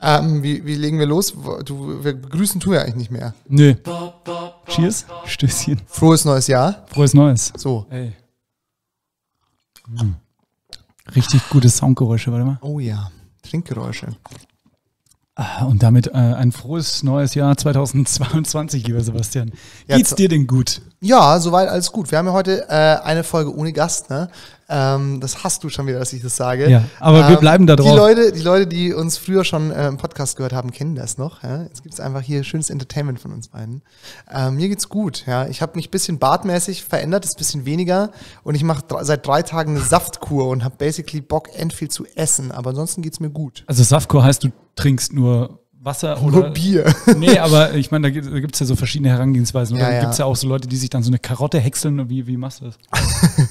Ähm, wie, wie legen wir los? Du, wir begrüßen tun ja eigentlich nicht mehr. Nö. Cheers. Stößchen. Frohes neues Jahr. Frohes Neues. So. Ey. Richtig gute Soundgeräusche, warte mal. Oh ja. Trinkgeräusche. Ah, Und damit äh, ein frohes neues Jahr 2022, lieber Sebastian. Geht's zu- dir denn gut? Ja, soweit alles gut. Wir haben ja heute äh, eine Folge ohne Gast, ne? Ähm, das hast du schon wieder, dass ich das sage. Ja, aber wir Ähm, bleiben da drauf. Die Leute, die Leute, die uns früher schon äh, im Podcast gehört haben, kennen das noch. Ja? Jetzt gibt's einfach hier schönes Entertainment von uns beiden. Ähm, mir geht's gut. Ja, ich habe mich ein bisschen bartmäßig verändert, ist ein bisschen weniger und ich mache seit drei Tagen eine Saftkur und habe basically Bock, end viel zu essen. Aber ansonsten geht's mir gut. Also Safko heißt, du trinkst nur Wasser Nur oder Bier. Nee, aber ich meine, da gibt es ja so verschiedene Herangehensweisen. Oder Ja, ja, gibt es ja auch so Leute, die sich dann so eine Karotte häckseln. und Wie, wie machst du das?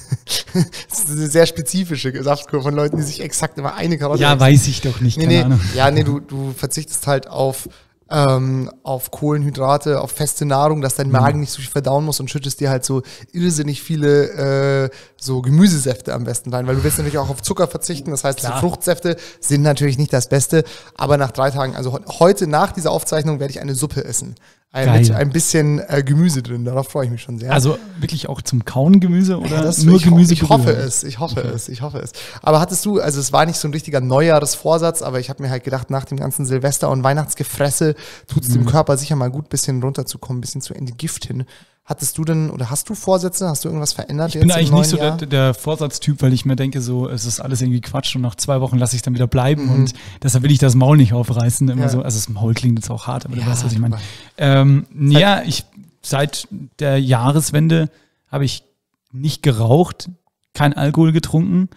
Das ist eine sehr spezifische Saftkur von Leuten, die sich exakt immer eine Karotte Ja, essen. weiß ich doch nicht, Nee, nee, ja, nee, du, du verzichtest halt auf, ähm, auf Kohlenhydrate, auf feste Nahrung, dass Mhm. dein Magen nicht so viel verdauen muss und schüttest dir halt so irrsinnig viele äh, so Gemüsesäfte am besten rein, weil du willst natürlich auch auf Zucker verzichten. Das heißt. Fruchtsäfte sind natürlich nicht das Beste, aber nach drei Tagen, also he- heute nach dieser Aufzeichnung werde ich eine Suppe essen. Ein, mit ein bisschen äh, Gemüse drin, darauf freue ich mich schon sehr. Also wirklich auch zum Kauen Gemüse oder Ja, das, nur ich, Gemüse Ich hoffe es, ich hoffe es, ich hoffe es. Aber hattest du, also es war nicht so ein richtiger Neujahresvorsatz, aber ich habe mir halt gedacht, nach dem ganzen Silvester- und Weihnachtsgefresse tut es dem Mhm. Körper sicher mal gut, bisschen runterzukommen, bisschen zu entgiften. Hattest du denn oder hast du Vorsätze? Hast du irgendwas verändert? Ich bin eigentlich nicht so der, der Vorsatztyp, weil ich mir denke, so, es ist alles irgendwie Quatsch und nach zwei Wochen lasse ich es dann wieder bleiben Mhm. und deshalb will ich das Maul nicht aufreißen. Immer Ja. so, also das Maul klingt jetzt auch hart, aber Ja, du weißt, was ich meine. Ähm, ja, ich, seit der Jahreswende habe ich nicht geraucht, kein Alkohol getrunken,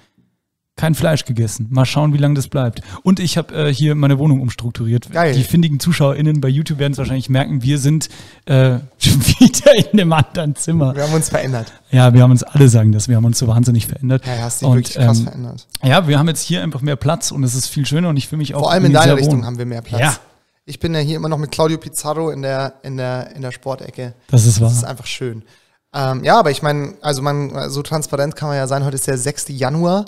kein Fleisch gegessen. Mal schauen, wie lange das bleibt. Und ich habe äh, hier meine Wohnung umstrukturiert. Geil. Die findigen ZuschauerInnen bei YouTube werden es wahrscheinlich merken, wir sind äh, schon wieder in einem anderen Zimmer. Wir haben uns verändert. Ja, wir haben uns alle sagen das. Wir haben uns so wahnsinnig verändert. Ja, hast dich Und, wirklich krass ähm, verändert. Ja, wir haben jetzt hier einfach mehr Platz und es ist viel schöner und ich fühle mich auch Vor allem in deiner Richtung haben wir mehr Platz. Ja. Ich bin ja hier immer noch mit Claudio Pizarro in der, in der, in der Sportecke. Das ist wahr. Das ist einfach schön. Ähm, ja, aber ich meine, also man, so transparent kann man ja sein, heute ist der 6. Januar.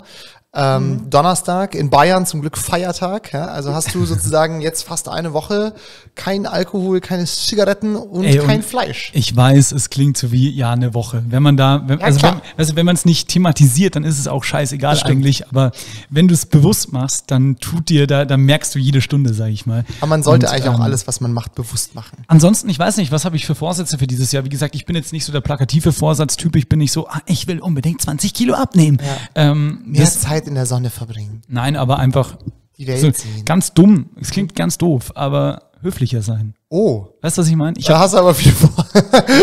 Ähm, Mhm. Donnerstag in Bayern zum Glück Feiertag. Ja? Also hast du sozusagen jetzt fast eine Woche kein Alkohol, keine Zigaretten und Ey, und kein Fleisch. Ich weiß, es klingt so wie, ja, eine Woche. Wenn man da, wenn, Ja, also, klar. wenn, also wenn man es nicht thematisiert, dann ist es auch scheißegal eigentlich. Aber wenn du es bewusst machst, dann tut dir da, dann merkst du jede Stunde, sag ich mal. Aber man sollte Und, eigentlich auch ähm, alles, was man macht, bewusst machen. Ansonsten, ich weiß nicht, was habe ich für Vorsätze für dieses Jahr? Wie gesagt, ich bin jetzt nicht so der plakative Vorsatztyp. Ich bin nicht so, ah, ich will unbedingt 20 Kilo abnehmen. Ähm, Mehr das, Zeit in der Sonne verbringen. nein, aber einfach Die Welt so, sehen. ganz dumm. Es klingt ganz doof, aber höflicher sein. Oh, Weißt du, was ich meine? Ich da hast du aber viel vor.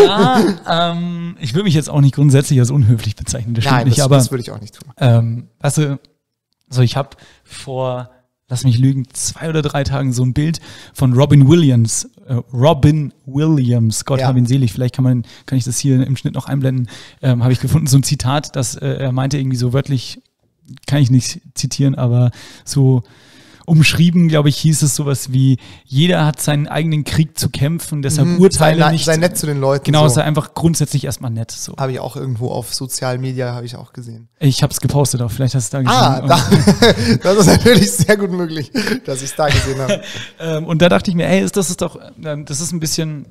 Ja, ähm, ich will mich jetzt auch nicht grundsätzlich als unhöflich bezeichnen, das Nein, nicht, das, aber das würde ich auch nicht tun. ähm, weißt du, also ich habe vor, lass mich lügen, zwei oder drei Tagen so ein Bild von Robin Williams, äh, Robin Williams, Gott Ja. hab ihn selig, vielleicht kann man, kann ich das hier im Schnitt noch einblenden, ähm, habe ich gefunden, so ein Zitat, dass äh, er meinte irgendwie so wörtlich, kann ich nicht zitieren, aber so umschrieben, glaube ich, hieß es sowas wie, jeder hat seinen eigenen Krieg zu kämpfen, deshalb Mhm, urteile sei, nicht. sei nett zu den Leuten. Genau, so. sei einfach grundsätzlich erstmal nett. So. Habe ich auch irgendwo auf sozialen Media, habe ich auch gesehen. Ich habe es gepostet auch, vielleicht hast du es da Ah, gesehen. da, das ist natürlich sehr gut möglich, dass ich es da gesehen habe. ähm, und da dachte ich mir, ey, ist- das ist doch, ähm, das ist ein bisschen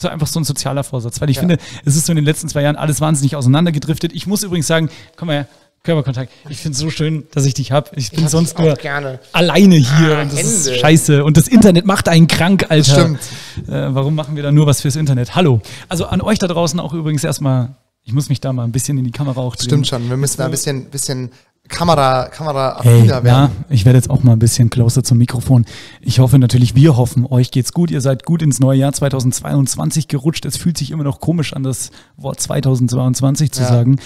so einfach so ein sozialer Vorsatz, weil ich Ja. finde, es ist so in den letzten zwei Jahren alles wahnsinnig auseinandergedriftet. Ich muss übrigens sagen, komm mal her, Körperkontakt. Ich finde es so schön, dass ich dich hab. Ich bin hab sonst nur gerne. alleine hier Ah, und das ist Hände. scheiße. Und das Internet macht einen krank, Alter. stimmt. Äh, warum machen wir da nur was fürs Internet? Hallo. Also an euch da draußen auch übrigens erstmal, ich muss mich da mal ein bisschen in die Kamera auch drehen. Stimmt schon. Wir müssen da ein bisschen, bisschen Kamera, Kamera Hey, werden. ich werde jetzt auch mal ein bisschen closer zum Mikrofon. Ich hoffe natürlich, wir hoffen, euch geht's gut. Ihr seid gut ins neue Jahr 2022 gerutscht. Es fühlt sich immer noch komisch an, das Wort 2022 zu Ja. sagen.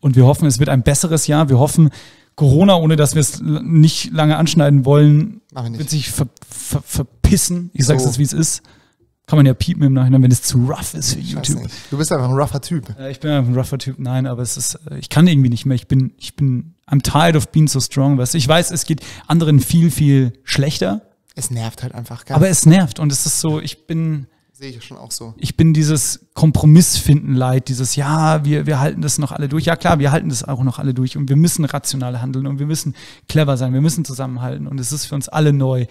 Und wir hoffen, es wird ein besseres Jahr. Wir hoffen, Corona, ohne dass wir es nicht lange anschneiden wollen, wird sich ver ver verpissen. Ich sag's So. jetzt, wie es ist. Kann man ja piepen im Nachhinein, wenn es zu rough ist für Ich YouTube. nicht. Du bist einfach ein rougher Typ. Äh, Ich bin einfach ein rougher Typ, nein, aber es ist, äh, ich kann irgendwie nicht mehr. Ich bin, ich bin, I'm tired of being so strong. Weißt du? Ich weiß, es geht anderen viel, viel schlechter, Es nervt halt einfach, gell? aber es nervt und es ist so, ich bin, Sehe ich schon auch so. ich bin dieses Kompromiss finden leid, dieses, ja, wir, wir halten das noch alle durch. Ja klar, wir halten das auch noch alle durch und wir müssen rational handeln und wir müssen clever sein, wir müssen zusammenhalten und es ist für uns alle neu.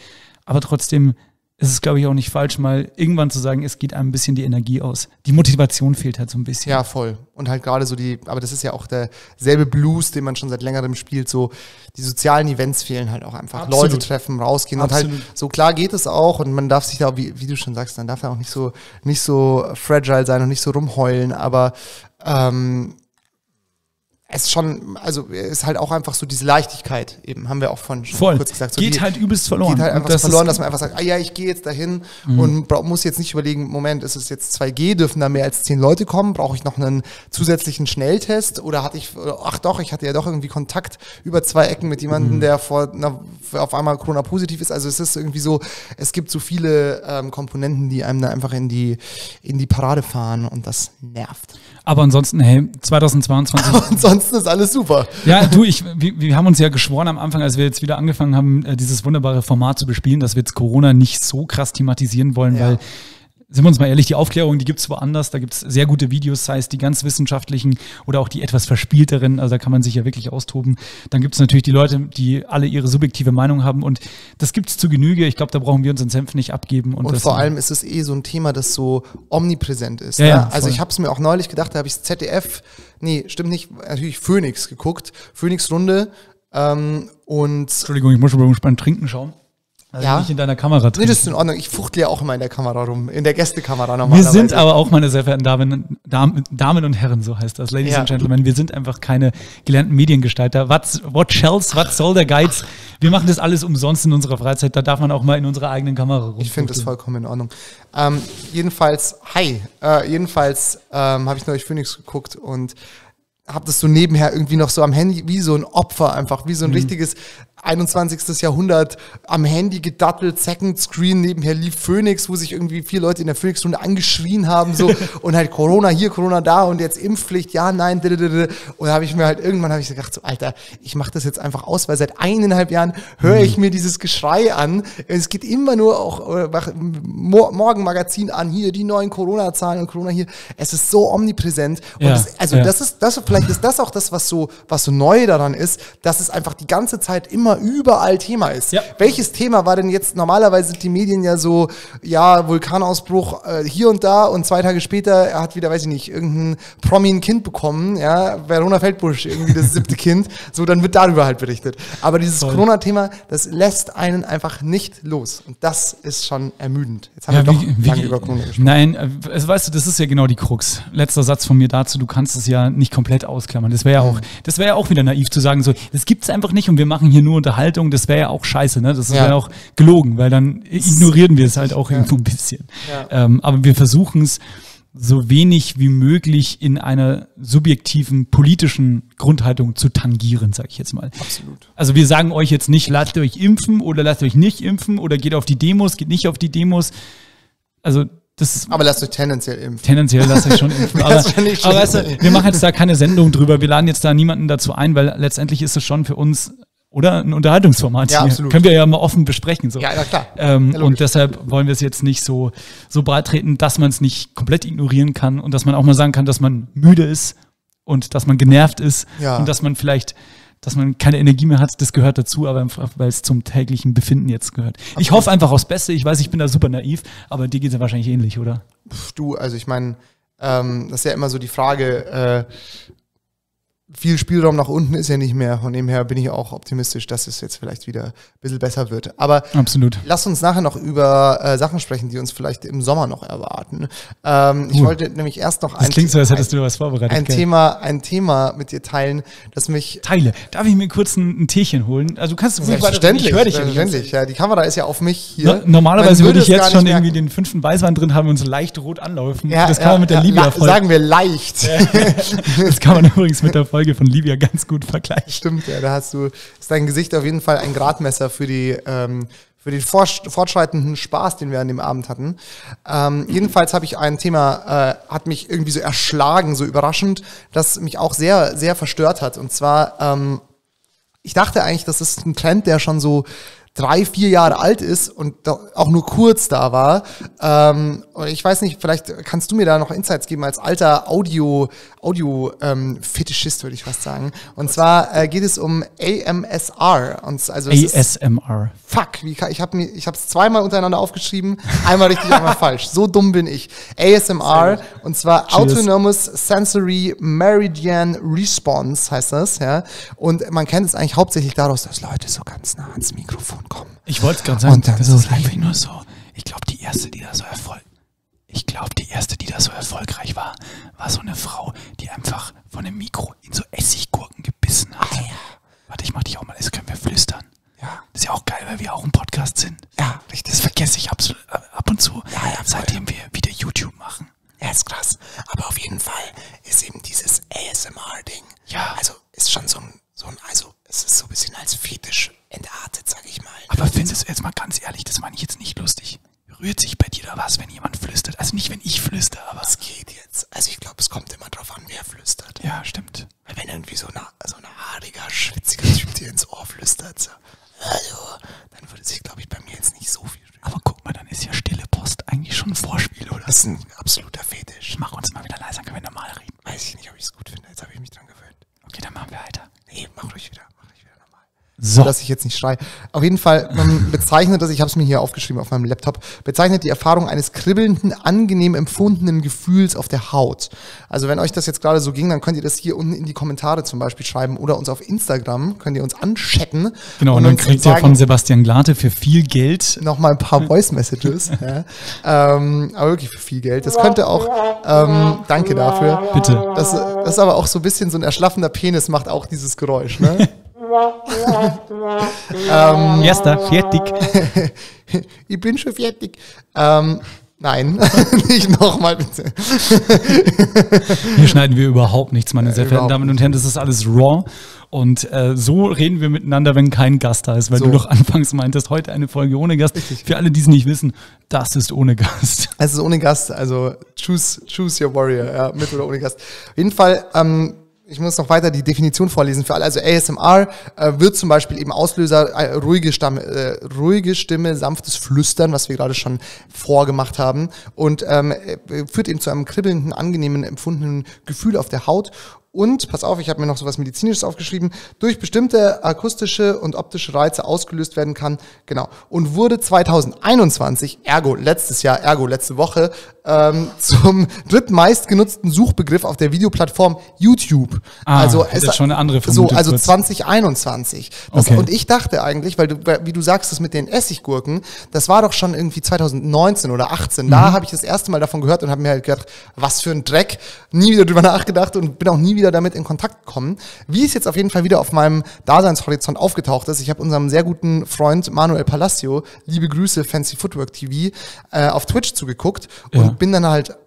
aber trotzdem ist es, glaube ich, auch nicht falsch, mal irgendwann zu sagen, es geht einem ein bisschen die Energie aus. Die Motivation fehlt halt so ein bisschen. Ja, voll. Und halt gerade so die, aber das ist ja auch derselbe Blues, den man schon seit längerem spielt, so die sozialen Events fehlen halt auch einfach. Absolut. Leute treffen, rausgehen Absolut. und halt so klar geht es auch und man darf sich da, wie, wie du schon sagst, dann darf er auch nicht so, nicht so fragile sein und nicht so rumheulen, aber ähm, es schon, also ist halt auch einfach so diese Leichtigkeit, eben, haben wir auch von schon Voll. kurz gesagt. So geht die, halt übelst verloren. Geht halt einfach das so verloren, dass man einfach sagt, ah ja, ich gehe jetzt dahin mhm. und muss jetzt nicht überlegen, Moment, ist es jetzt 2G, dürfen da mehr als zehn Leute kommen, brauche ich noch einen zusätzlichen Schnelltest oder hatte ich, ach doch, ich hatte ja doch irgendwie Kontakt über zwei Ecken mit jemandem, mhm. der vor, na, auf einmal Corona positiv ist. Also es ist irgendwie so, es gibt so viele ähm, Komponenten, die einem da einfach in die, in die Parade fahren und das nervt. Aber ansonsten, hey, 2022. Aber ansonsten ist alles super. Ja, du, ich, wir, wir, haben uns ja geschworen am Anfang, als wir jetzt wieder angefangen haben, äh, dieses wunderbare Format zu bespielen, dass wir jetzt Corona nicht so krass thematisieren wollen, ja. weil sind wir uns mal ehrlich, die Aufklärung, die gibt's woanders. Da gibt's sehr gute Videos, sei es die ganz wissenschaftlichen oder auch die etwas verspielteren. Also da kann man sich ja wirklich austoben. Dann gibt's natürlich die Leute, die alle ihre subjektive Meinung haben. Und das gibt's zu Genüge. Ich glaube, da brauchen wir uns den Senf nicht abgeben. Und, und vor allem ist es eh so ein Thema, das so omnipräsent ist. Ja, ne? ja, also ich habe es mir auch neulich gedacht, da habe ich ZDF, nee, stimmt nicht, natürlich Phoenix geguckt. Phoenix Runde. Ähm, und Entschuldigung, ich muss schon beim Trinken schauen. Also ja. nicht in deiner Kamera drin. Nee, das ist in Ordnung. Ich fuchtle ja auch immer in der Kamera rum, in der Gästekamera normalerweise. Wir sind aber auch, meine sehr verehrten Damen, Damen, Damen und Herren, so heißt das, Ladies ja. and Gentlemen, wir sind einfach keine gelernten Mediengestalter. What's, what shells, what soll der Geiz? Wir machen das alles umsonst in unserer Freizeit. Da darf man auch mal in unserer eigenen Kamera rum. Ich finde das vollkommen in Ordnung. Ähm, jedenfalls, hi. Äh, jedenfalls ähm, habe ich neulich Phoenix geguckt und habe das so nebenher irgendwie noch so am Handy, wie so ein Opfer einfach, wie so ein mhm. richtiges 21. Jahrhundert am Handy gedattelt, Second Screen, nebenher lief Phoenix, wo sich irgendwie vier Leute in der Phoenix-Runde angeschrien haben, so, und halt Corona hier, Corona da und jetzt Impfpflicht, ja, nein, und da habe ich mir halt, irgendwann habe ich gedacht, so, Alter, ich mache das jetzt einfach aus, weil seit eineinhalb Jahren höre ich mhm. mir dieses Geschrei an. Es geht immer nur auch, äh, Morgenmagazin an, hier, die neuen Corona-Zahlen und Corona hier. Es ist so omnipräsent. Und ja, das, also ja. das ist, das, vielleicht ist das auch das, was so, was so neu daran ist, dass es einfach die ganze Zeit immer Thema überall Thema ist. Ja. Welches Thema war denn jetzt, normalerweise sind die Medien ja so, ja, Vulkanausbruch äh, hier und da und zwei Tage später, er hat wieder, weiß ich nicht, irgendein Promi ein Kind bekommen, ja, Verona Feldbusch, irgendwie das siebte Kind, so, dann wird darüber halt berichtet. Aber dieses Corona-Thema, das lässt einen einfach nicht los. Und das ist schon ermüdend. Jetzt haben ja, wir wie, doch lange über Corona gesprochen. Nein, also weißt du, das ist ja genau die Krux. Letzter Satz von mir dazu, du kannst es ja nicht komplett ausklammern. Das wäre ja auch, das wäre ja auch wieder naiv zu sagen, so, das gibt es einfach nicht und wir machen hier nur Unterhaltung, das wäre ja auch scheiße, ne? Das wäre ja. auch gelogen, weil dann ignorieren wir es halt auch ja. irgendwo ein bisschen. Ja. Ähm, aber wir versuchen es so wenig wie möglich in einer subjektiven politischen Grundhaltung zu tangieren, sage ich jetzt mal. Absolut. Also wir sagen euch jetzt nicht, lasst euch impfen oder lasst euch nicht impfen oder geht auf die Demos, geht nicht auf die Demos. Also das aber lasst euch tendenziell impfen. Tendenziell lasst euch schon impfen. aber, aber weißt du, wir machen jetzt da keine Sendung drüber. Wir laden jetzt da niemanden dazu ein, weil letztendlich ist es schon für uns oder ein Unterhaltungsformat ja. Absolut. Können wir ja mal offen besprechen. So. Ja, ja klar. Ähm, ja, und deshalb wollen wir es jetzt nicht so, so breit treten, dass man es nicht komplett ignorieren kann und dass man auch mal sagen kann, dass man müde ist und dass man genervt ist ja. und dass man vielleicht, dass man keine Energie mehr hat, das gehört dazu, aber weil es zum täglichen Befinden jetzt gehört. Absolut. Ich hoffe einfach aufs Beste. Ich weiß, ich bin da super naiv, aber dir geht es ja wahrscheinlich ähnlich, oder? Pff, du, also ich meine, ähm, das ist ja immer so die Frage, äh, viel Spielraum nach unten ist ja nicht mehr. Von dem her bin ich auch optimistisch, dass es jetzt vielleicht wieder ein bisschen besser wird. Aber Absolut. lass uns nachher noch über äh, Sachen sprechen, die uns vielleicht im Sommer noch erwarten. Ähm, ich wollte nämlich erst noch das ein, klingt so, als hättest du was vorbereitet. Ein Thema, ein Thema mit dir teilen, das mich. Teile. Darf ich mir kurz ein, ein Teechen holen? Also kannst du Selbstverständlich. Ich höre dich selbstverständlich. Ja, die Kamera ist ja auf mich hier. No, normalerweise würde ich jetzt schon irgendwie den fünften Weißwein drin haben und so leicht rot anlaufen. Ja, das kann ja, man mit der ja, Livia Folge. Sagen wir leicht. das kann man übrigens mit der Folge von Livia ganz gut vergleichen. Stimmt, ja, da hast du, ist dein Gesicht auf jeden Fall ein Gradmesser für die, ähm, für den fortschreitenden Spaß, den wir an dem Abend hatten. Ähm, jedenfalls habe ich ein Thema, äh, hat mich irgendwie so erschlagen, so überraschend, das mich auch sehr, sehr verstört hat. Und zwar, ähm, ich dachte eigentlich, das ist ein Trend, der schon so drei, vier Jahre alt ist und auch nur kurz da war. Ähm, ich weiß nicht, vielleicht kannst du mir da noch Insights geben als alter Audio, Audio ähm, Fetischist, würde ich fast sagen. Und zwar äh, geht es um AMSR. Und also ASMR. fuck, wie kann, ich habe ich habe es zweimal untereinander aufgeschrieben, einmal richtig, einmal falsch. So dumm bin ich. ASMR und zwar Cheers. Autonomous Sensory Meridian Response heißt das, ja. Und man kennt es eigentlich hauptsächlich daraus, dass Leute so ganz nah ans Mikrofon kommen. Ich wollte gerade sagen, das ist einfach nur so. Ich glaube, die erste, die da so Erfolg, ich glaube, die erste, die da so erfolgreich war, war so eine Frau, die einfach von dem Mikro in so Essiggurken gebissen hat. Ah, ja. Warte, ich mach dich auch mal, das können wir flüstern. Ja. Das ist ja auch geil, weil wir auch ein Podcast sind. Ja, richtig. Das vergesse ich absolut, äh, ab und zu, ja, ja, seitdem wir wieder YouTube machen. Ja, ist krass. Aber auf jeden Fall ist eben dieses ASMR-Ding. Ja. Also ist schon so ein, so ein, also es ist so ein bisschen als Fetisch entartet, sag ich mal. Aber findest du jetzt mal ganz ehrlich, das meine ich jetzt nicht lustig. Rührt sich bei dir da was, wenn jemand flüstert? Also nicht, wenn ich flüstere, aber. Es geht jetzt. Also ich glaube, es kommt immer drauf an, wer flüstert. Ja, stimmt. Weil wenn irgendwie so ein so eine haariger, schwitziger Typ dir ins Ohr flüstert, so, hallo, dann würde sich, glaube ich, bei mir jetzt nicht so viel stören. Aber guck mal, dann ist ja stille Post eigentlich schon ein Vorspiel, oder? Das ist ein absoluter Fetisch. Mach uns mal wieder leiser, dann können wir normal reden. Weiß ich nicht, ob ich es gut finde. Jetzt habe ich mich dran gewöhnt. Okay, dann machen wir weiter. Nee, mach ruhig wieder. So. Dass ich jetzt nicht schreie. Auf jeden Fall, man bezeichnet das, ich habe es mir hier aufgeschrieben auf meinem Laptop, bezeichnet die Erfahrung eines kribbelnden, angenehm empfundenen Gefühls auf der Haut. Also wenn euch das jetzt gerade so ging, dann könnt ihr das hier unten in die Kommentare zum Beispiel schreiben oder uns auf Instagram, könnt ihr uns anchecken. Genau, und, dann kriegt ihr von Sebastian Glate für viel Geld nochmal ein paar Voice Messages. ja. ähm, aber wirklich für viel Geld. Das könnte auch, ähm, danke dafür. Bitte. Das, das ist aber auch so ein bisschen so ein erschlaffender Penis macht auch dieses Geräusch, ne? ähm, Erster, fertig. ich bin schon fertig. Ähm, nein, nicht nochmal bitte. Hier schneiden wir überhaupt nichts, meine sehr verehrten Damen und Herren. Das ist alles raw. Und äh, so reden wir miteinander, wenn kein Gast da ist, weil so. du doch anfangs meintest, heute eine Folge ohne Gast. Richtig. Für alle, die es nicht wissen, das ist ohne Gast. Es ist ohne Gast, also choose, choose your warrior, ja, mit oder ohne Gast. Auf jeden Fall, ähm, ich muss noch weiter die Definition vorlesen für alle. Also ASMR äh, wird zum Beispiel eben Auslöser, äh, ruhige, Stamm, äh, ruhige Stimme, sanftes Flüstern, was wir gerade schon vorgemacht haben, und ähm, äh, führt eben zu einem kribbelnden, angenehmen, empfundenen Gefühl auf der Haut und, pass auf, ich habe mir noch so was Medizinisches aufgeschrieben, durch bestimmte akustische und optische Reize ausgelöst werden kann. Genau. Und wurde 2021, ergo letztes Jahr, ergo letzte Woche, ähm, zum drittmeist genutzten Suchbegriff auf der Videoplattform YouTube. Ah, also es ist schon eine andere So, also kurz. 2021. Das, okay. Und ich dachte eigentlich, weil du, wie du sagst, das mit den Essiggurken, das war doch schon irgendwie 2019 oder 18. Mhm. Da habe ich das erste Mal davon gehört und habe mir halt gedacht, was für ein Dreck. Nie wieder drüber nachgedacht und bin auch nie wieder wieder damit in Kontakt gekommen. Wie es jetzt auf jeden Fall wieder auf meinem Daseinshorizont aufgetaucht ist, ich habe unserem sehr guten Freund Manuel Palacio, liebe Grüße, Fancy Footwork TV, äh, auf Twitch zugeguckt und ja. bin dann halt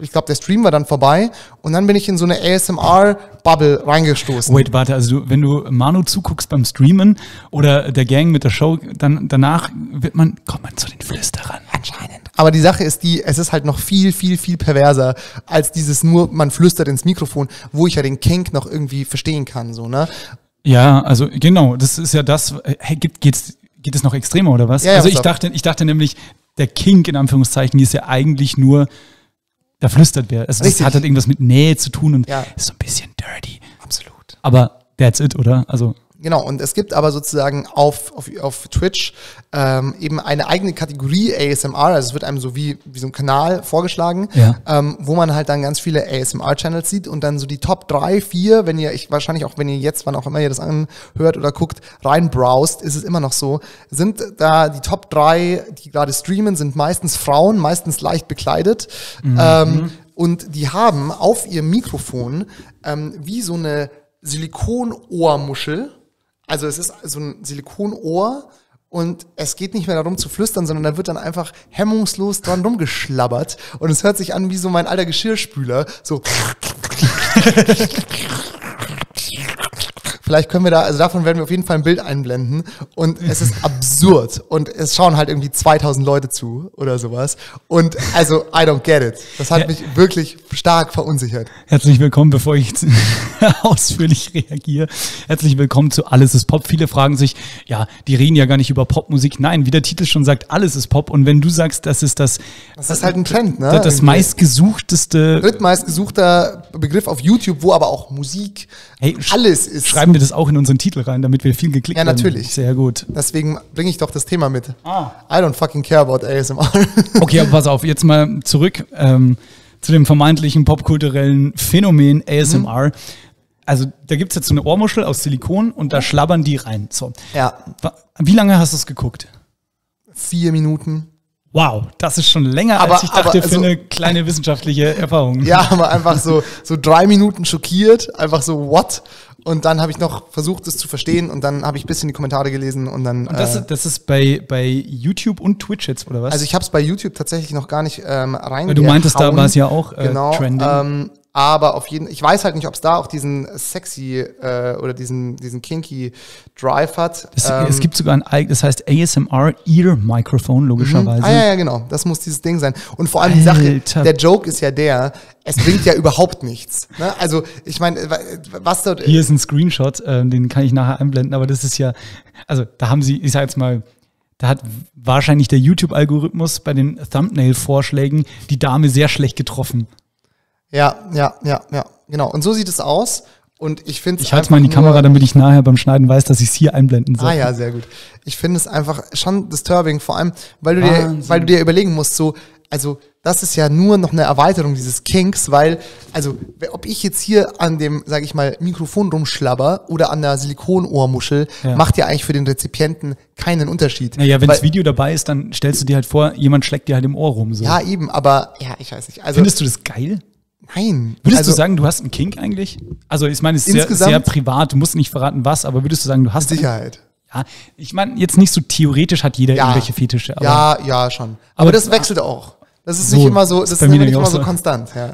ich glaube, der Stream war dann vorbei und dann bin ich in so eine ASMR-Bubble reingestoßen. Wait, warte, also du, wenn du Manu zuguckst beim Streamen oder der Gang mit der Show, dann danach wird man, kommt man zu den Flüsterern. Anscheinend. Aber die Sache ist die, es ist halt noch viel, viel, viel perverser als dieses nur, man flüstert ins Mikrofon, wo ich ja den Kink noch irgendwie verstehen kann, so, ne? Ja, also genau, das ist ja das, hey, geht, geht's, geht es noch extremer oder was? Ja, also ich dachte, ich dachte nämlich, der Kink in Anführungszeichen ist ja eigentlich nur, da flüstert wer. Also das hat halt irgendwas mit Nähe zu tun und ja. ist so ein bisschen dirty. Absolut. Aber that's it, oder? Also Genau, und es gibt aber sozusagen auf, auf, auf Twitch ähm, eben eine eigene Kategorie ASMR, also es wird einem so wie, wie so ein Kanal vorgeschlagen, ja. ähm, wo man halt dann ganz viele ASMR-Channels sieht und dann so die Top 3, 4, wenn ihr, ich wahrscheinlich auch, wenn ihr jetzt, wann auch immer ihr das anhört oder guckt, reinbrowst, ist es immer noch so, sind da die Top 3, die gerade streamen, sind meistens Frauen, meistens leicht bekleidet mhm. ähm, und die haben auf ihrem Mikrofon ähm, wie so eine Silikonohrmuschel, also es ist so ein Silikonohr und es geht nicht mehr darum zu flüstern, sondern da wird dann einfach hemmungslos dran rumgeschlabbert und es hört sich an wie so mein alter Geschirrspüler, so Vielleicht können wir da, also davon werden wir auf jeden Fall ein Bild einblenden. Und es ist absurd. Und es schauen halt irgendwie 2000 Leute zu oder sowas. Und also, I don't get it. Das hat Ja. mich wirklich stark verunsichert. Herzlich willkommen, bevor ich jetzt ausführlich reagiere. Herzlich willkommen zu Alles ist Pop. Viele fragen sich, ja, die reden ja gar nicht über Popmusik. Nein, wie der Titel schon sagt, alles ist Pop. Und wenn du sagst, das ist das, Das ist halt ein Trend, ne? das, das meistgesuchteste, drittmeist gesuchter Begriff auf YouTube, wo aber auch Musik, Hey, alles ist. schreiben wir das auch in unseren Titel rein, damit wir viel geklickt Ja, werden. natürlich. Sehr gut. Deswegen bringe ich doch das Thema mit. Ah. I don't fucking care about ASMR. Okay, aber pass auf, jetzt mal zurück ähm, zu dem vermeintlichen popkulturellen Phänomen ASMR. Also da gibt's jetzt so eine Ohrmuschel aus Silikon und da schlabbern die rein. So. ja, Wie lange hast du es geguckt? vier Minuten. Wow, das ist schon länger, Aber- als ich dachte aber für eine kleine wissenschaftliche Erfahrung. Ja, aber einfach so, so drei Minuten schockiert, einfach so, what? Und dann habe ich noch versucht, es zu verstehen und dann habe ich ein bisschen die Kommentare gelesen und dann. Und das, äh, ist- das ist bei, bei YouTube und Twitch jetzt, oder was? also ich habe es bei YouTube tatsächlich noch gar nicht ähm, rein. Weil du meintest, da war es ja auch äh, genau, trending. Ähm, aber auf jeden ich weiß halt nicht, ob es da auch diesen sexy äh, oder diesen, diesen kinky Drive hat. es, Ähm, es gibt sogar ein eigenes, das heißt ASMR Ear Microphone, logischerweise. Ah ja, ja, genau. Das muss dieses Ding sein. Und vor allem die Sache, Alter. der Joke ist ja der, es bringt ja überhaupt nichts. Ne? Also ich meine, was dort... Hier ist ein Screenshot, äh, den kann ich nachher einblenden, aber das ist ja, also da haben sie, ich sag jetzt mal, da hat wahrscheinlich der YouTube-Algorithmus bei den Thumbnail-Vorschlägen die Dame sehr schlecht getroffen. Ja, ja, ja, ja, genau. Und so sieht es aus. Und ich finde Ich halte mal in die Kamera, damit ich nachher beim Schneiden weiß, dass ich es hier einblenden soll. Ah ja, sehr gut. Ich finde es einfach schon disturbing, vor allem, weil du dir, weil du dir überlegen musst, so, also das ist ja nur noch eine Erweiterung dieses Kinks, weil, also ob ich jetzt hier an dem, sage ich mal, Mikrofon rumschlabber oder an der Silikonohrmuschel, Ja. macht ja eigentlich für den Rezipienten keinen Unterschied. Naja, wenn Weil- das Video dabei ist, dann stellst du dir halt vor, jemand schlägt dir halt im Ohr rum. So. Ja, eben, aber ja, ich weiß nicht. Also Findest du das geil? Nein. Würdest also, du sagen, du hast einen Kink eigentlich? Also ich meine, es ist sehr, sehr privat, du musst nicht verraten, was, aber würdest du sagen, du hast einen? Sicherheit. Ja, ich meine, jetzt nicht so theoretisch hat jeder Ja. irgendwelche Fetische. Aber ja, ja, schon. Aber, Aber- das wechselt auch. Das ist So, nicht immer so, ist das ist nämlich nicht immer so so. konstant. Ja.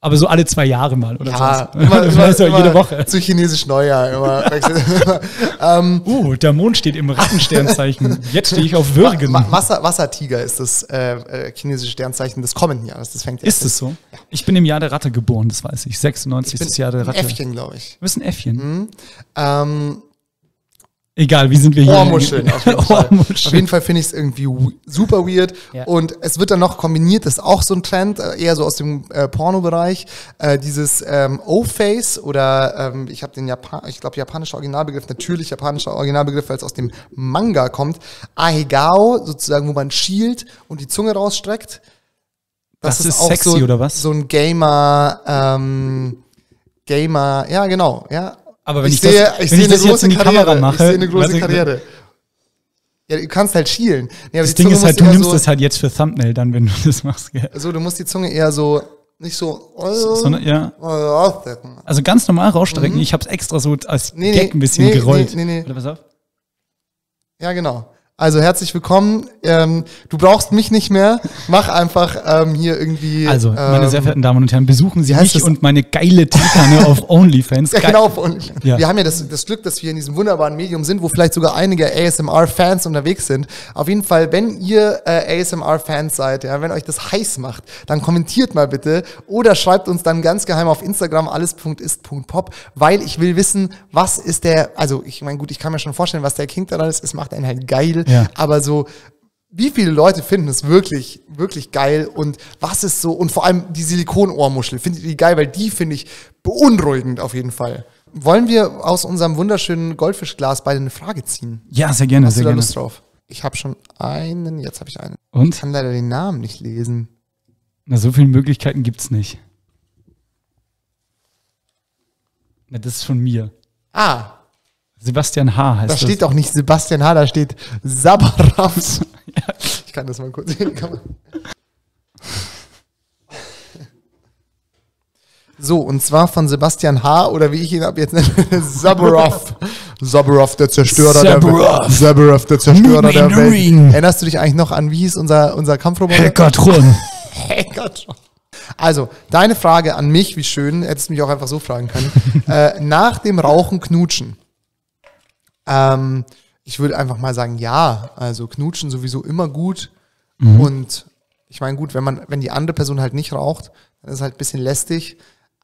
Aber so alle zwei Jahre mal oder Ja, so. immer, immer, jede Woche. zu chinesisch Neujahr immer ähm, Uh, der Mond steht im Rattensternzeichen. Jetzt stehe ich auf Würgen. Wa- Wasser, Wassertiger ist das äh, äh, chinesische Sternzeichen des kommenden Jahres. Das fängt ist es so? Ich bin im Jahr der Ratte geboren, das weiß ich. 96 Ich ist das Jahr der ein Ratte. Äffchen, glaube ich. Du bist ein Äffchen. Ähm, Egal, wie sind wir hier? Ohrmuscheln auf jeden Fall. Ohrmuscheln. Auf jeden Fall finde ich es irgendwie super weird. Ja. Und es wird dann noch kombiniert, das ist auch so ein Trend, äh, eher so aus dem äh, Porno-Bereich, äh, dieses ähm, O-Face oder ähm, ich habe den Japan, ich glaube japanischer Originalbegriff, natürlich japanischer Originalbegriff, weil es aus dem Manga kommt. Ahegao, sozusagen, wo man schielt und die Zunge rausstreckt. Das ist sexy, so, oder was? So ein Gamer, ähm, Gamer, ja genau, ja. Aber wenn ich sehe, das- ich sehe ich eine große in die Karriere. Kamera mache, ich sehe eine große ich- Karriere. Ja, du kannst halt schielen. Nee, Das Ding Zunge ist halt, du nimmst so, das halt jetzt für Thumbnail dann, wenn du das machst. Gell? so, du musst die Zunge eher so, nicht so, Sondern, ja. ausstecken. Also ganz normal rausstrecken. Ich habe es extra so als Mhm. Nee, Gag ein bisschen nee, gerollt. nee, nee, nee. Oder pass auf. Ja, genau. Also herzlich willkommen. Ähm, du brauchst mich nicht mehr. Mach einfach ähm, hier irgendwie. Also, meine ähm, sehr verehrten Damen und Herren, besuchen Sie mich das? und meine geile Teekanne auf OnlyFans. Ja, Geil- genau. auf OnlyFans. Ja. Wir haben ja das, das Glück, dass wir in diesem wunderbaren Medium sind, wo vielleicht sogar einige ASMR-Fans unterwegs sind. Auf jeden Fall, wenn ihr äh, ASMR-Fans seid, ja, wenn euch das heiß macht, dann kommentiert mal bitte oder schreibt uns dann ganz geheim auf Instagram alles.ist.pop, weil ich will wissen, was ist der, also ich meine, gut, ich kann mir schon vorstellen, was der King daran ist, es macht einen halt geil, Ja. aber so, wie viele Leute finden es wirklich, wirklich geil und was ist so, und vor allem die Silikonohrmuschel, findet ihr die geil, weil die finde ich beunruhigend auf jeden Fall. Wollen wir aus unserem wunderschönen Goldfischglas beide eine Frage ziehen? Ja, sehr gerne, Hast sehr du da gerne. Lust drauf? Ich habe schon einen, jetzt habe ich einen. Ich Und? kann leider den Namen nicht lesen. Na, so viele Möglichkeiten gibt's nicht. Na, das ist von mir. Ah, Sebastian H. heißt da das. steht doch nicht Sebastian H., da steht Sabaraf. Ich kann das mal kurz sehen. So, und zwar von Sebastian H. oder wie ich ihn ab jetzt nenne, Sabarov. Sabarov, der Zerstörer der Sabarov. Welt. Sabarov, der Zerstörer der Welt. Erinnerst du dich eigentlich noch an, wie hieß unser, unser Kampfroboter? Hackertron. Hackertron. Also, deine Frage an mich, wie schön, hättest du mich auch einfach so fragen können. äh, nach dem Rauchen knutschen. Ähm, ich würde einfach mal sagen, ja. Also knutschen sowieso immer gut. Mhm. Und ich meine, gut, wenn man, wenn die andere Person halt nicht raucht, dann ist es halt ein bisschen lästig.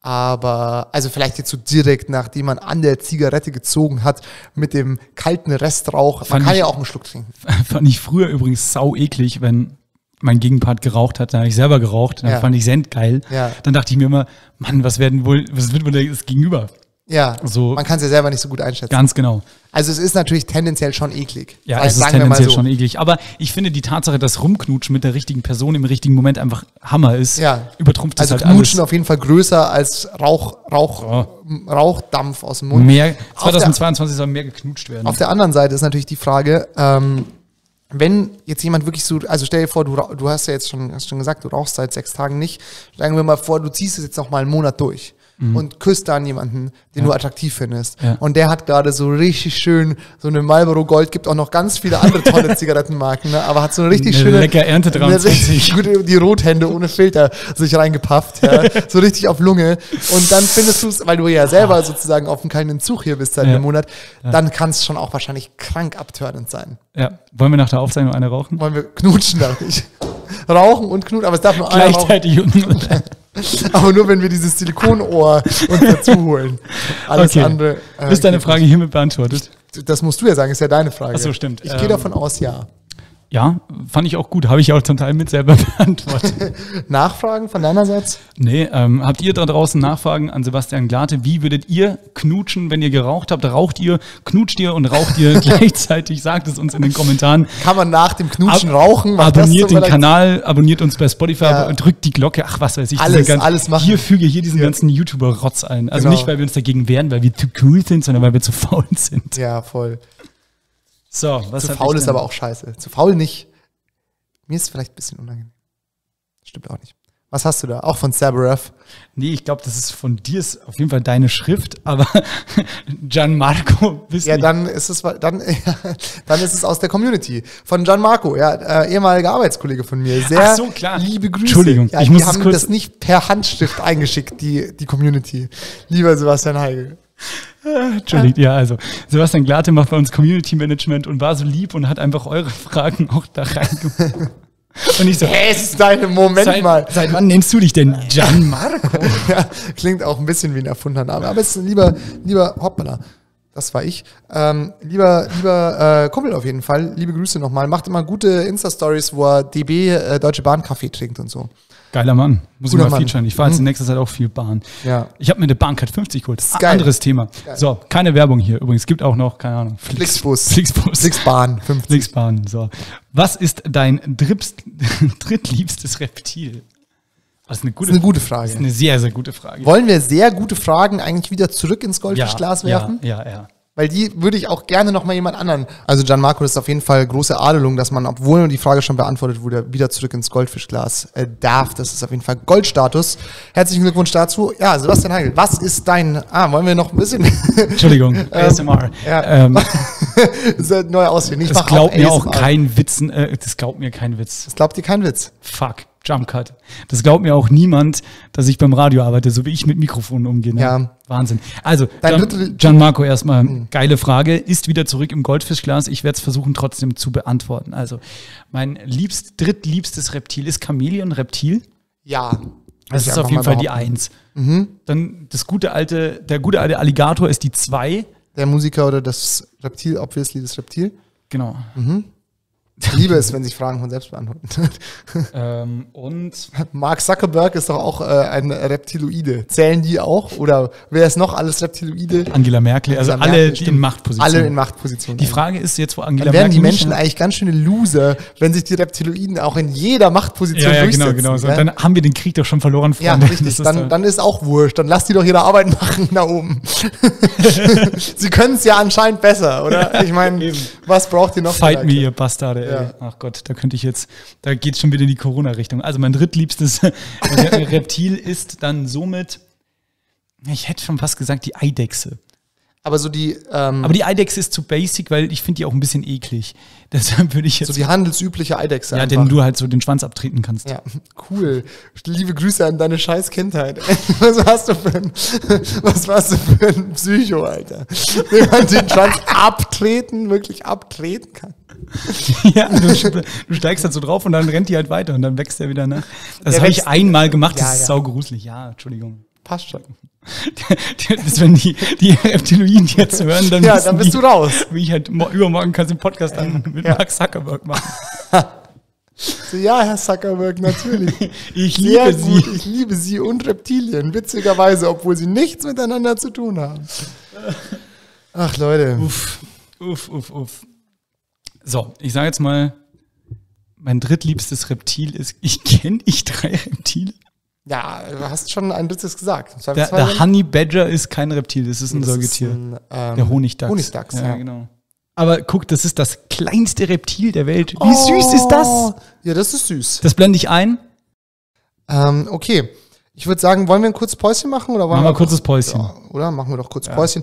Aber, also vielleicht jetzt so direkt, nachdem man an der Zigarette gezogen hat, mit dem kalten Restrauch. Man Fand kann ich- ja auch einen Schluck trinken. Fand ich früher übrigens sau eklig, wenn mein Gegenpart geraucht hat, dann habe ich selber geraucht, dann Ja. fand ich geil. Ja. Dann dachte ich mir immer, Mann, was werden wohl, was wird wohl das Gegenüber? Ja, So- man kann es ja selber nicht so gut einschätzen. Ganz genau. Also es ist natürlich tendenziell schon eklig. Ja, Weil, es ist tendenziell so. schon eklig. Aber ich finde die Tatsache, dass Rumknutschen mit der richtigen Person im richtigen Moment einfach Hammer ist, Ja. übertrumpft das Also halt Knutschen alles. auf jeden Fall größer als Rauch, Rauch, Ja. Rauchdampf aus dem Mund. Mehr, Auf der- 2022 soll mehr geknutscht werden. Auf der anderen Seite ist natürlich die Frage, ähm, wenn jetzt jemand wirklich so, also stell dir vor, du, du hast ja jetzt schon, hast schon gesagt, du rauchst seit sechs Tagen nicht. Sagen wir mal vor, du ziehst es jetzt noch mal einen Monat durch und küsst dann jemanden, den du attraktiv findest. Mhm. Ja. Und der hat gerade so richtig schön so eine Marlboro Gold, gibt auch noch ganz viele andere tolle Zigarettenmarken, ne? aber hat so eine richtig Eine schöne lecker Ernte eine 23. richtig gute, die Rothände ohne Filter sich reingepafft, ja? so richtig auf Lunge. Und dann findest du es, weil du ja selber sozusagen auf dem kalten Entzug hier bist seit Ja. einem Monat, dann kann es schon auch wahrscheinlich krank abtörend sein. ja. Wollen wir nach der Aufzeichnung eine rauchen? Wollen wir knutschen, dachte ich. Rauchen und knutschen, aber es darf nur einer rauchen. Gleichzeitig. und- Aber nur, wenn wir dieses Silikonohr uns dazu holen. Alles Okay. andere. äh, ist deine Frage hiermit beantwortet? Das musst du ja sagen, ist ja deine Frage. Ach so, stimmt. Ich Ähm, gehe davon aus, ja. Ja, fand ich auch gut. Habe ich auch zum Teil mit selber beantwortet. Nachfragen von deinerseits? nee, ähm, habt ihr da draußen Nachfragen an Sebastian Glate? Wie würdet ihr knutschen, wenn ihr geraucht habt? Raucht ihr, knutscht ihr und raucht ihr gleichzeitig? Sagt es uns in den Kommentaren. Kann man nach dem Knutschen Ab- rauchen? Abonniert den Kanal, abonniert uns bei Spotify, Ja. und drückt die Glocke. Ach, was weiß ich. Alles, diesen alles machen. Hier füge hier diesen ganzen YouTuber-Rotz ein. Also Genau. nicht, weil wir uns dagegen wehren, weil wir zu cool sind, sondern weil wir zu faul sind. Ja, voll. So, was Zu faul ist aber auch scheiße. Zu faul nicht. Mir ist vielleicht ein bisschen unangenehm. Stimmt auch nicht. Was hast du da? Auch von Sabarev. Nee, ich glaube, das ist von dir ist auf jeden Fall deine Schrift, aber Gianmarco bist Ja, nicht. dann ist es dann, dann ist es aus der Community von Gianmarco, ja, äh, ehemaliger Arbeitskollege von mir. Sehr Ach so, klar. liebe Grüße. Entschuldigung, ja, ich muss es haben kurz- das nicht per Handschrift eingeschickt, die die Community. Lieber Sebastian Heigl. Entschuldigt, ja, also Sebastian Glate macht bei uns Community Management und war so lieb und hat einfach eure Fragen auch da reingemacht. Und ich so, Hä, es ist deine Moment seit, mal. seit wann nennst du dich denn Gianmarco? Ja, klingt auch ein bisschen wie ein erfundener Name. Aber es ist ein lieber, lieber, hoppala, das war ich. Ähm, lieber, lieber äh, Kumpel auf jeden Fall. Liebe Grüße nochmal. Macht immer gute Insta-Stories, wo er DB äh, Deutsche Bahn Kaffee trinkt und so. Geiler Mann, muss ich Guter mal Mann. featuren. Ich fahre jetzt in nächster Zeit auch viel Bahn. Ja. Ich habe mir eine Bahncard 50 geholt. ist geil. Anderes Thema. So, keine Werbung hier. Übrigens, gibt auch noch, keine Ahnung, Flixbus. Flixbus. Flixbahn, 50. Flixbahn, so. Was ist dein drittst, drittliebstes Reptil? Das ist eine gute, Das ist eine gute Das Frage. ist eine sehr, sehr gute Frage. Wollen wir sehr gute Fragen eigentlich wieder zurück ins Goldfischglas werfen? Ja, ja, ja. Weil die würde ich auch gerne noch mal jemand anderen. Also Gianmarco, das ist auf jeden Fall große Adelung, dass man, obwohl die Frage schon beantwortet wurde, wieder zurück ins Goldfischglas äh, darf. Das ist auf jeden Fall Goldstatus. Herzlichen Glückwunsch dazu. Ja, Sebastian Heigl, was ist dein. Ah, wollen wir noch ein bisschen. Entschuldigung, ASMR. ja. Ähm, das ist ein neuer Aussehen. Ich das glaubt mir auch kein Witzen, äh, das glaubt mir kein Witz. Das glaubt dir kein Witz. Fuck, Jump Cut. Das glaubt mir auch niemand, dass ich beim Radio arbeite, so wie ich mit Mikrofonen umgehe. Ne? Ja. Wahnsinn. Also, Gian, Gianmarco erstmal, geile Frage. Ist wieder zurück im Goldfischglas. Ich werde es versuchen trotzdem zu beantworten. Also, mein liebst, drittliebstes Reptil ist Chamäleon Reptil. Ja. Das ist auf jeden Fall die Eins. Dann das gute alte, der gute alte Alligator ist die Zwei. Der Musiker oder das Reptil, obviously das Reptil. Genau. Ich liebe es, wenn sich Fragen von selbst beantworten. Ähm, und Mark Zuckerberg ist doch auch äh, ein Reptiloide. Zählen die auch? Oder wer ist noch alles Reptiloide? Angela Merkel, also Angela alle, Merkel, die stimmt. in Machtpositionen. Alle in Machtpositionen. Die Frage ist jetzt, wo Angela Dann wären Merkel die nicht- Menschen eigentlich ganz schöne Loser, wenn sich die Reptiloiden auch in jeder Machtposition Ja, ja, durchsetzen. genau, genau. So, ja? Dann haben wir den Krieg doch schon verloren, ja, Freunde. richtig. Das ist Dann, dann ist auch wurscht. Dann lass die doch ihre Arbeit machen da oben. Sie können es ja anscheinend besser, oder? Ich meine, was braucht ihr noch? Fight me, ihr Bastarde. Ja. Ach Gott, da könnte ich jetzt, da geht schon wieder in die Corona-Richtung. Also mein drittliebstes Reptil ist dann somit, ich hätte schon fast gesagt, die Eidechse. Aber so die, ähm, Aber die Eidechse ist zu basic, weil ich finde die auch ein bisschen eklig. Deshalb würde ich jetzt. so die handelsübliche Eidechse. ja, einfach. den du halt so den Schwanz abtreten kannst. Ja, cool. Liebe Grüße an deine scheiß Kindheit. Was warst du für ein, was warst du für ein Psycho, Alter? Dem man den Schwanz abtreten, wirklich abtreten kann. Ja, du, du steigst halt so drauf und dann rennt die halt weiter und dann wächst er wieder nach. Das Der habe ich einmal gemacht, das Ja, ist ja. saugruselig. Ja, Entschuldigung. Passt schon. Das, wenn die, die Reptiloiden jetzt hören, dann, Ja, dann bist die, du raus. Wie ich halt mo- übermorgen kannst du den Podcast dann mit Ja. Mark Zuckerberg machen. So, ja, Herr Zuckerberg, natürlich. Ich Sehr liebe gut. sie. Ich liebe sie und Reptilien. Witzigerweise, obwohl sie nichts miteinander zu tun haben. Ach, Leute. Uff, uff, uff, uff. So, ich sage jetzt mal, mein drittliebstes Reptil ist, ich kenne ich drei Reptile. Ja, du hast schon ein drittes gesagt. Der, der Honey Badger ist kein Reptil, das ist ein Säugetier. Ein, ähm, der Honigdachs. Honigdachs, ja. genau. Aber guck, das ist das kleinste Reptil der Welt. Wie süß ist das? Oh, Ja, das ist süß. Das blende ich ein. Ähm, okay. Ich würde sagen, wollen wir ein kurzes Päuschen machen? Oder Machen wir ein kurzes Päuschen. Ja, oder? Machen wir doch kurz Päuschen.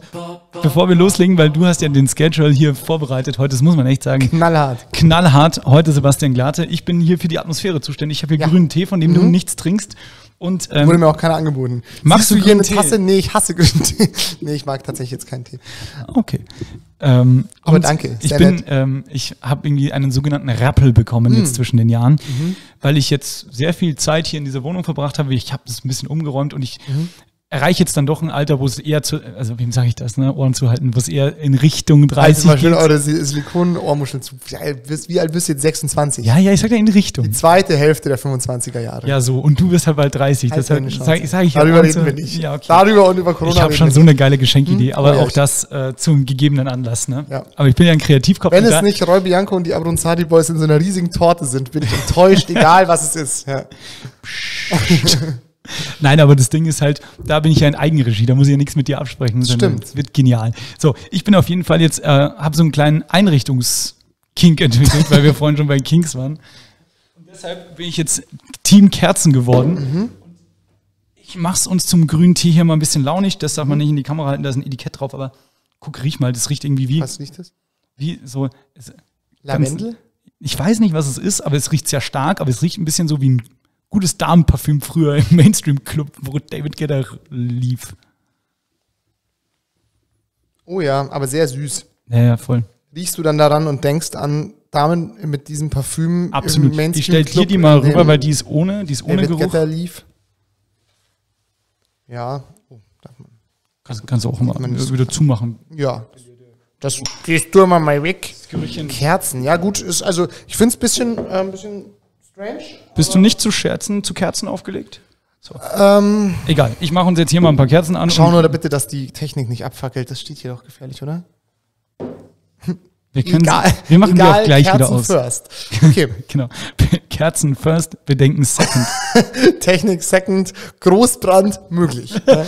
Bevor wir loslegen, weil du hast ja den Schedule hier vorbereitet. Heute, das muss man echt sagen, Knallhart. knallhart. Heute Sebastian Glate. Ich bin hier für die Atmosphäre zuständig. Ich habe hier Ja. Mhm. grünen Tee, von dem du nichts trinkst. Und ähm, Wurde mir auch keiner angeboten. Magst Siehst du hier eine Tee? Tasse? Nee, ich hasse grünen Tee. Nee, ich mag tatsächlich jetzt keinen Tee. Okay. Ähm, Aber danke, Ich sehr bin, nett. ähm, ich habe irgendwie einen sogenannten Rappel bekommen Hm. jetzt zwischen den Jahren, Mhm. weil ich jetzt sehr viel Zeit hier in dieser Wohnung verbracht habe. Ich habe das ein bisschen umgeräumt und ich Mhm. Erreiche jetzt dann doch ein Alter, wo es eher zu, also wem sage ich das, ne, Ohren zu halten, wo es eher in Richtung Also 30 mal schön geht. eure Si- Silikon-Ohrmuscheln zu. Wie alt bist, du jetzt? 26? Ja, ja, ich sage ja in Richtung. Die zweite Hälfte der 25er Jahre. Ja, so. Und du bist halt bald 30. Halt Deshalb Schnauze. sage sag ich Darüber reden zu- wir nicht. Ja, okay. Darüber und über Corona Ich habe schon so eine geile Geschenkidee, aber Oh auch das äh, zum gegebenen Anlass. Ne? Ja. Aber ich bin ja ein Kreativkopf. Wenn es nicht Roy Bianco und die Abronzadi Boys in so einer riesigen Torte sind, bin ich enttäuscht, egal was es ist. Ja. Nein, aber das Ding ist halt, da bin ich ja in Eigenregie, da muss ich ja nichts mit dir absprechen. Stimmt. es Wird genial. So, ich bin auf jeden Fall jetzt, äh, habe so einen kleinen Einrichtungskink entwickelt, weil wir vorhin schon bei Kinks waren. Und deshalb bin ich jetzt Team Kerzen geworden. Mhm. Ich mach's uns zum grünen Tee hier mal ein bisschen launig. Das darf man nicht in die Kamera halten, da ist ein Etikett drauf, aber guck, riech mal, das riecht irgendwie wie, Was riecht das? wie so. Es, Lavendel? ich weiß nicht, was es ist, aber es riecht sehr stark, aber es riecht ein bisschen so wie ein gutes Damenparfüm früher im Mainstream-Club, wo David Guetta lief. Oh ja, aber sehr süß. Ja, ja, voll. Riechst du dann daran und denkst an Damen mit diesem Parfüm Absolut. im Ich stell dir Mainstream-Club, die mal rüber, weil die ist ohne, die ist ohne David Geruch. Guetta lief? Ja. Oh, darf man. Kannst, kannst du auch mal wieder zumachen. Ja. Das gehst du mal mal weg. Kerzen, ja gut, ist also, ich finde es ein bisschen, äh, bisschen. Bist du nicht zu Scherzen, zu Kerzen aufgelegt? Ähm, Egal, ich mache uns jetzt hier mal ein paar Kerzen an. schau nur da bitte, dass die Technik nicht abfackelt. Das steht hier doch gefährlich, oder? wir, egal. wir machen die egal, auch gleich Kerzen wieder aus. First. Okay, Genau. Kerzen first, Bedenken second. Technik second, Großbrand möglich. Ja.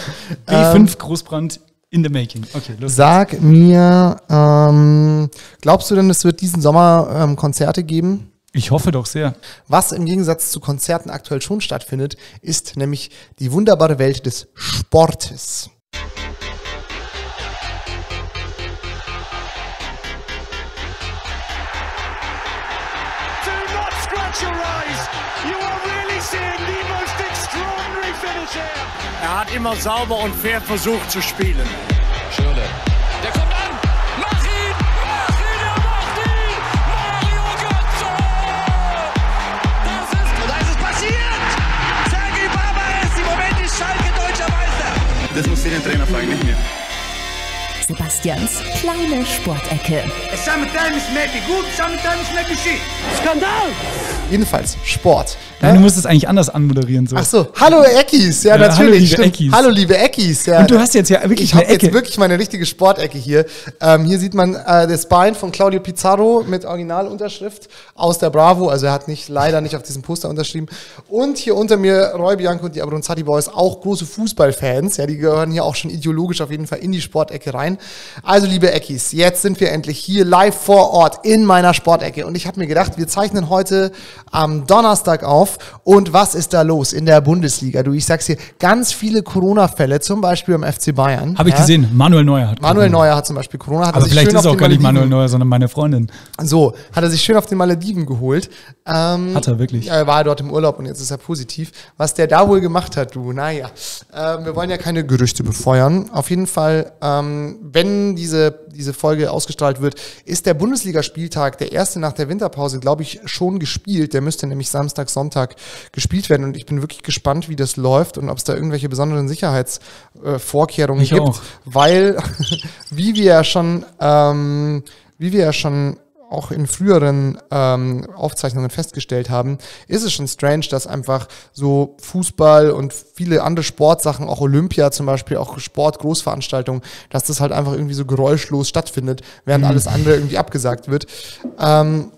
B5 Großbrand in the making. Okay, los. Sag mir, ähm, glaubst du denn, es wird diesen Sommer ähm, Konzerte geben? Ich hoffe doch sehr. Was im Gegensatz zu Konzerten aktuell schon stattfindet, ist nämlich die wunderbare Welt des Sportes. Do not scratch your eyes. You are really seeing the most extraordinary finish here. Er hat immer sauber und fair versucht zu spielen. Schöne. Das muss den Trainer fragen, nicht. Sebastians kleine Sportecke. Sometimes maybe good, sometimes maybe shit. Jedenfalls Sport. Nein, du musst es eigentlich anders anmoderieren. So. Ach so, hallo Eckis, ja, Ja, hallo, natürlich. liebe stimmt. Eckis. Hallo liebe Eckis. Ja. Und du hast jetzt ja wirklich ich habe eine jetzt wirklich meine richtige Sportecke hier. Ähm, hier sieht man äh, das Bein von Claudio Pizarro mit Originalunterschrift aus der Bravo. Also er hat nicht leider nicht auf diesem Poster unterschrieben. Und hier unter mir Roy Bianco und die Abronzati Boys, auch große Fußballfans. Ja, die gehören hier auch schon ideologisch auf jeden Fall in die Sportecke rein. Also liebe Eckis, jetzt sind wir endlich hier live vor Ort in meiner Sportecke. Und ich habe mir gedacht, wir zeichnen heute am Donnerstag auf. Und was ist da los in der Bundesliga? Du, ich sag's dir, ganz viele Corona-Fälle, zum Beispiel am FC Bayern. Habe ich Ja? gesehen. Manuel Neuer hat Manuel Corona. Neuer hat zum Beispiel Corona. Hat er Aber vielleicht ist auch gar nicht Manuel Neuer, sondern meine Freundin. So, hat er sich schön auf den Malediven geholt. Ähm, Hat er wirklich. Er war dort im Urlaub und jetzt ist er positiv. Was der da wohl gemacht hat, du, naja. Ähm, wir wollen ja keine Gerüchte befeuern. Auf jeden Fall, ähm, wenn diese, diese Folge ausgestrahlt wird, ist der Bundesligaspieltag, der erste nach der Winterpause, glaube ich, schon gespielt. Der müsste nämlich Samstag, Sonntag gespielt werden. Und ich bin wirklich gespannt, wie das läuft und ob es da irgendwelche besonderen Sicherheitsvorkehrungen äh, gibt. auch. Weil, wie wir ja schon, ähm, wie wir ja schon auch in früheren ähm, Aufzeichnungen festgestellt haben, ist es schon strange, dass einfach so Fußball und viele andere Sportsachen, auch Olympia zum Beispiel, auch Sport, Großveranstaltungen, dass das halt einfach irgendwie so geräuschlos stattfindet, während alles andere irgendwie abgesagt wird. Ähm,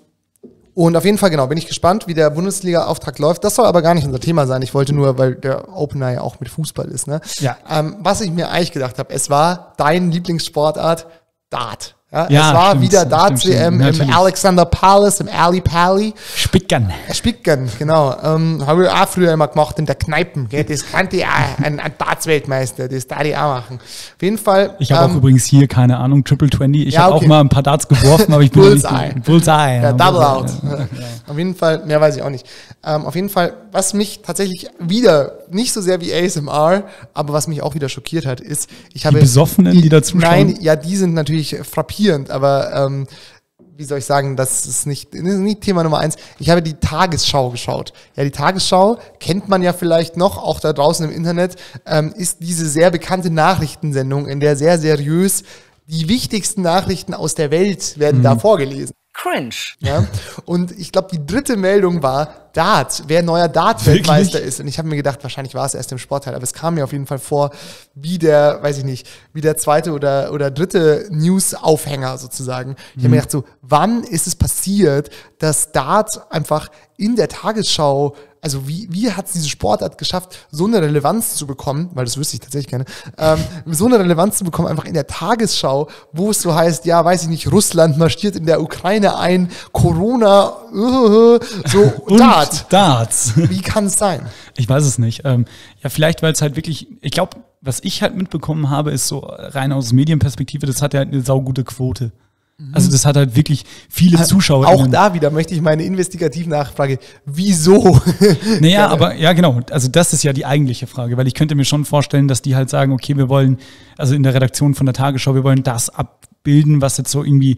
und auf jeden Fall, genau, bin ich gespannt, wie der Bundesliga-Auftrag läuft. Das soll aber gar nicht unser Thema sein. Ich wollte nur, weil der Opener ja auch mit Fußball ist, ne? Ja. Ähm, was ich mir eigentlich gedacht habe, es war dein Lieblingssportart, Dart. Ja, Ja, es war stimmt, wieder Darts-WM stimmt, im. Alexander Palace, im Ali Pally. Spickern. Spicken, genau. Ähm, Habe ich auch früher immer gemacht in der Kneipen. Gell? Das kannte ich auch, ein, ein Darts-Weltmeister, das darf ich auch machen. Auf jeden Fall. Ich habe ähm, auch übrigens hier, keine Ahnung, Triple 20. Ich Ja, habe okay. auch mal ein paar Darts geworfen, aber ich bin noch nicht Bullseye. Bullseye. Ja, Double Out. Bullseye. Auf jeden Fall, mehr weiß ich auch nicht. Ähm, auf jeden Fall, was mich tatsächlich wieder, nicht so sehr wie ASMR, aber was mich auch wieder schockiert hat, ist, ich habe. Besoffenen, die da zuschauen? Nein, ja, die sind natürlich frappierend, aber ähm, wie soll ich sagen, das ist nicht, das ist nicht Thema Nummer eins. Ich habe die Tagesschau geschaut. Ja, die Tagesschau kennt man ja vielleicht noch, auch da draußen im Internet, ähm, ist diese sehr bekannte Nachrichtensendung, in der sehr seriös die wichtigsten Nachrichten aus der Welt werden Mhm. da vorgelesen. Cringe. Ja? Und ich glaube, die dritte Meldung war Dart, wer neuer Dart-Weltmeister ist. Und ich habe mir gedacht, wahrscheinlich war es erst im Sportteil, aber es kam mir auf jeden Fall vor, wie der, weiß ich nicht, wie der zweite oder, oder dritte News-Aufhänger sozusagen. Ich habe mir gedacht, so, wann ist es passiert, dass Dart einfach in der Tagesschau also wie, wie hat es diese Sportart geschafft, so eine Relevanz zu bekommen, weil das wüsste ich tatsächlich gerne, ähm, so eine Relevanz zu bekommen, einfach in der Tagesschau, wo es so heißt, ja, weiß ich nicht, Russland marschiert in der Ukraine ein, Corona, äh, so Und Dart. Darts. Wie kann es sein? Ich weiß es nicht. Ähm, ja, vielleicht, weil es halt wirklich, ich glaube, was ich halt mitbekommen habe, ist so rein aus Medienperspektive, das hat ja eine saugute Quote. Also das hat halt wirklich viele Zuschauer. Auch da wieder möchte ich meine Investigativnachfrage, wieso? Naja, aber ja, genau. Also das ist ja die eigentliche Frage, weil ich könnte mir schon vorstellen, dass die halt sagen, okay, wir wollen, also in der Redaktion von der Tagesschau, wir wollen das abbilden, was jetzt so irgendwie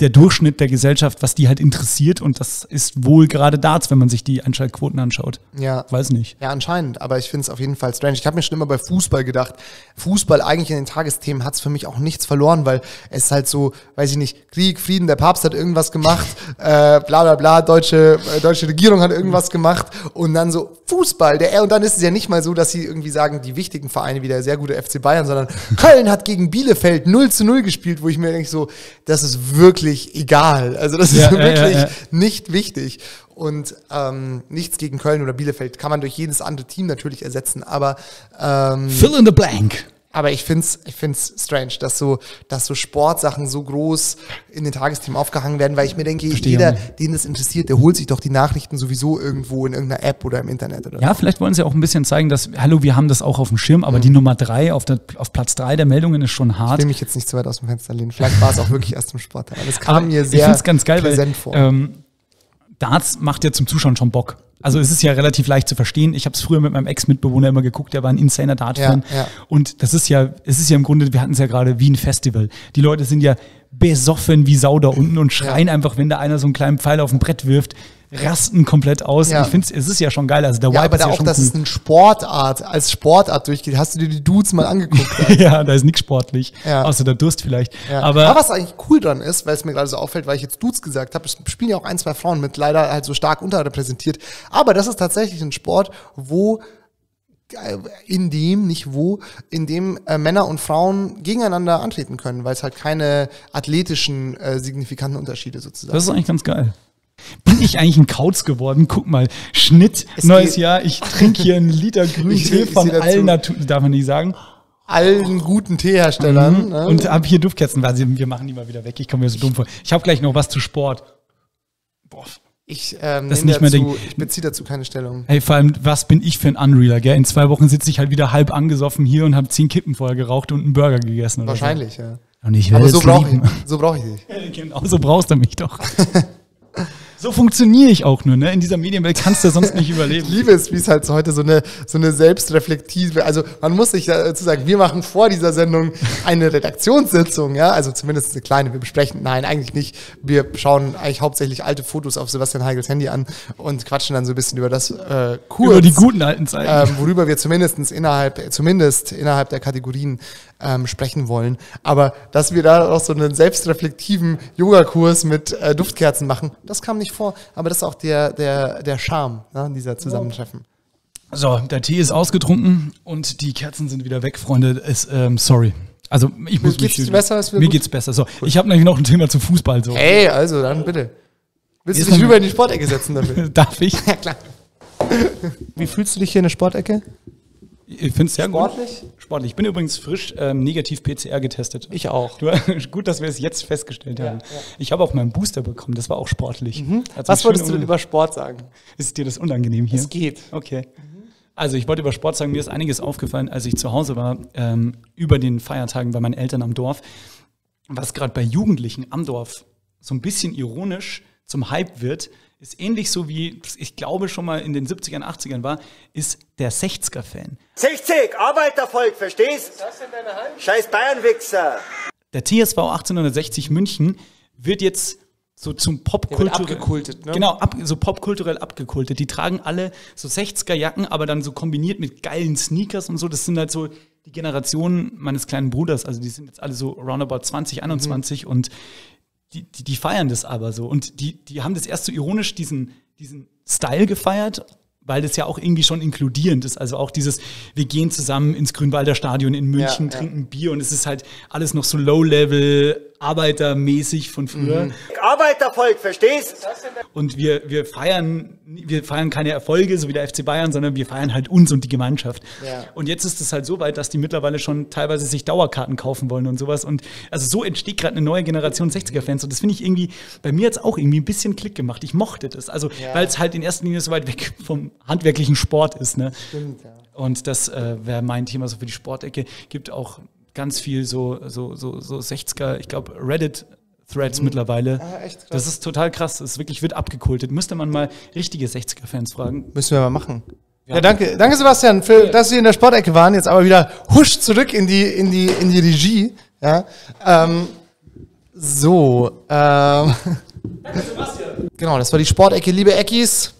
der Durchschnitt der Gesellschaft, was die halt interessiert und das ist wohl gerade Darts, wenn man sich die Einschaltquoten anschaut. Ja. Weiß nicht. Ja, anscheinend, aber ich finde es auf jeden Fall strange. Ich habe mir schon immer bei Fußball gedacht, Fußball eigentlich in den Tagesthemen hat es für mich auch nichts verloren, weil es halt so, weiß ich nicht, Krieg, Frieden, der Papst hat irgendwas gemacht, äh, bla bla bla, deutsche, äh, deutsche Regierung hat irgendwas gemacht und dann so Fußball, der und dann ist es ja nicht mal so, dass sie irgendwie sagen, die wichtigen Vereine wie der sehr gute FC Bayern, sondern Köln hat gegen Bielefeld 0 zu 0 gespielt, wo ich mir denke so, das ist wirklich egal. Also das ist Ja, ja, wirklich ja. nicht wichtig. Und ähm, nichts gegen Köln oder Bielefeld kann man durch jedes andere Team natürlich ersetzen. Aber, ähm, Fill in the blank. Aber ich find's ich find's strange, dass so, dass so Sportsachen so groß in den Tagesthemen aufgehangen werden, weil ich mir denke, Verstehe jeder, den das interessiert, der holt sich doch die Nachrichten sowieso irgendwo in irgendeiner App oder im Internet oder Ja, vielleicht wollen sie auch ein bisschen zeigen, dass, hallo, wir haben das auch auf dem Schirm, aber die Nummer drei auf, der, auf Platz drei der Meldungen ist schon Ich hart. will mich jetzt nicht zu weit aus dem Fenster lehnen. Vielleicht war es auch wirklich erst im Sportteil. Aber es kam Aber mir ich sehr find's ganz geil, weil präsent vor. ähm, Darts macht ja zum Zuschauen schon Bock. Also es ist ja relativ leicht zu verstehen. Ich habe es früher mit meinem Ex-Mitbewohner immer geguckt, der war ein insaner Dart-Fan. Ja, ja. Und das ist ja, es ist ja im Grunde, wir hatten es ja gerade wie ein Festival. Die Leute sind ja besoffen wie Sau da unten und schreien einfach, wenn da einer so einen kleinen Pfeil auf ein Brett wirft, rasten komplett aus. Ja. Ich finde, es ist ja schon geil. Also der ja, Vibe aber ist da ja auch, dass cool. es eine Sportart als Sportart durchgeht. Hast du dir die Dudes mal angeguckt? ja, da ist nichts sportlich. Ja. Außer der Durst vielleicht. Ja. Aber, Aber was eigentlich cool dran ist, weil es mir gerade so auffällt, weil ich jetzt Dudes gesagt habe, es spielen ja auch ein, zwei Frauen mit, leider halt so stark unterrepräsentiert. Aber das ist tatsächlich ein Sport, wo äh, in dem, nicht wo, in dem äh, Männer und Frauen gegeneinander antreten können, weil es halt keine athletischen äh, signifikanten Unterschiede sozusagen Das ist eigentlich ganz geil. Bin ich eigentlich ein Kauz geworden? Guck mal, Schnitt, Es neues Jahr. Ich trinke hier einen Liter grünen Tee von allen Natur, darf man nicht sagen. allen guten Teeherstellern. ne? Mhm. Und habe hier Duftkerzen. Warte, wir machen die mal wieder weg. Ich komme mir so dumm vor. Ich habe gleich noch was zu Sport. Boah, Ich, ähm, Das nicht dazu, Ding. ich beziehe dazu keine Stellung. Hey, vor allem, was bin ich für ein Unrealer, gell? In zwei Wochen sitze ich halt wieder halb angesoffen hier und habe zehn Kippen vorher geraucht und einen Burger gegessen. Wahrscheinlich, ja. So. Und ich Aber werde so es brauche ich, so brauch ich dich. Genau, so brauchst du mich doch. so funktioniere ich auch nur, ne? In dieser Medienwelt kannst du sonst nicht Ich überleben. liebe es, wie es halt so heute so eine, so eine selbstreflektive, also man muss sich dazu sagen, wir machen vor dieser Sendung eine Redaktionssitzung, ja, also zumindest eine kleine, wir besprechen, nein, eigentlich nicht, wir schauen eigentlich hauptsächlich alte Fotos auf Sebastian Heigels Handy an und quatschen dann so ein bisschen über das äh, kurz, Über die guten alten Zeiten. ähm, worüber wir zumindest innerhalb, zumindest innerhalb der Kategorien ähm, sprechen wollen. Aber dass wir da auch so einen selbstreflektiven Yoga-Kurs mit äh, Duftkerzen machen, das kam nicht vor. Aber das ist auch der, der, der Charme ne, dieser Zusammentreffen. So, der Tee ist ausgetrunken und die Kerzen sind wieder weg, Freunde. Es, ähm, sorry. Also ich muss geht's mich besser? Ist wieder Mir gut? geht's besser. So, ich habe nämlich noch ein Thema zu Fußball. So. Hey, also dann bitte. Willst Ist du dich rüber in die Sportecke setzen dafür? Darf ich? ja, klar. Wie fühlst du dich hier in der Sportecke? Ich finde es sehr Sportlich? gut. Sportlich. Ich bin übrigens frisch ähm, negativ PCR getestet. Ich auch. Du, gut, dass wir es jetzt festgestellt haben. Ich habe auch meinen Booster bekommen. Das war auch sportlich. Mhm. Was wolltest du denn über Sport sagen? Ist dir das unangenehm hier? Es geht. Okay. Also ich wollte über Sport sagen, mir ist einiges aufgefallen, als ich zu Hause war, ähm, über den Feiertagen bei meinen Eltern am Dorf, was gerade bei Jugendlichen am Dorf so ein bisschen ironisch zum Hype wird, ist ähnlich so wie, ich glaube schon mal in den 70ern, 80ern war, ist der 60er-Fan. 60, Arbeitervolk, verstehst? Scheiß Bayernwichser. Der TSV 1860 München wird jetzt so zum Popkulturell abgekultet, ne? Genau, ab, so popkulturell abgekultet. Die tragen alle so 60er Jacken, aber dann so kombiniert mit geilen Sneakers und so. Das sind halt so die Generationen meines kleinen Bruders. Also die sind jetzt alle so roundabout 20, 21 und die, die, die feiern das aber so. Und die, die haben das erst so ironisch diesen, diesen Style gefeiert, weil das ja auch irgendwie schon inkludierend ist. Also auch dieses, wir gehen zusammen ins Grünwalder Stadion in München, Ja, ja. trinken Bier und es ist halt alles noch so low-level, arbeitermäßig von früher. Arbeitervolk, verstehst? Und wir, wir feiern, wir feiern keine Erfolge, so wie der FC Bayern, sondern wir feiern halt uns und die Gemeinschaft. Ja. Und jetzt ist es halt so weit, dass die mittlerweile schon teilweise sich Dauerkarten kaufen wollen und sowas. Und also so entsteht gerade eine neue Generation 60er-Fans. Und das finde ich irgendwie, bei mir jetzt auch irgendwie ein bisschen Klick gemacht. Ich mochte das. Also, weil es halt in erster Linie so weit weg vom handwerklichen Sport ist. Ne? Stimmt, ja. Und das äh, wäre mein Thema so für die Sportecke. Gibt auch ganz viel so, so, so, so 60er, ich glaube, Reddit-Threads mittlerweile. Ah, echt krass. Das ist total krass. Ist wirklich wird abgekultet. Müsste man mal richtige 60er-Fans fragen. Müssen wir mal machen. Ja, danke. Danke, Sebastian, für, dass Sie in der Sportecke waren. Jetzt aber wieder husch zurück in die, in die, in die Regie. Ja. Ähm, so. Ähm, genau, das war die Sportecke. Liebe Eckis,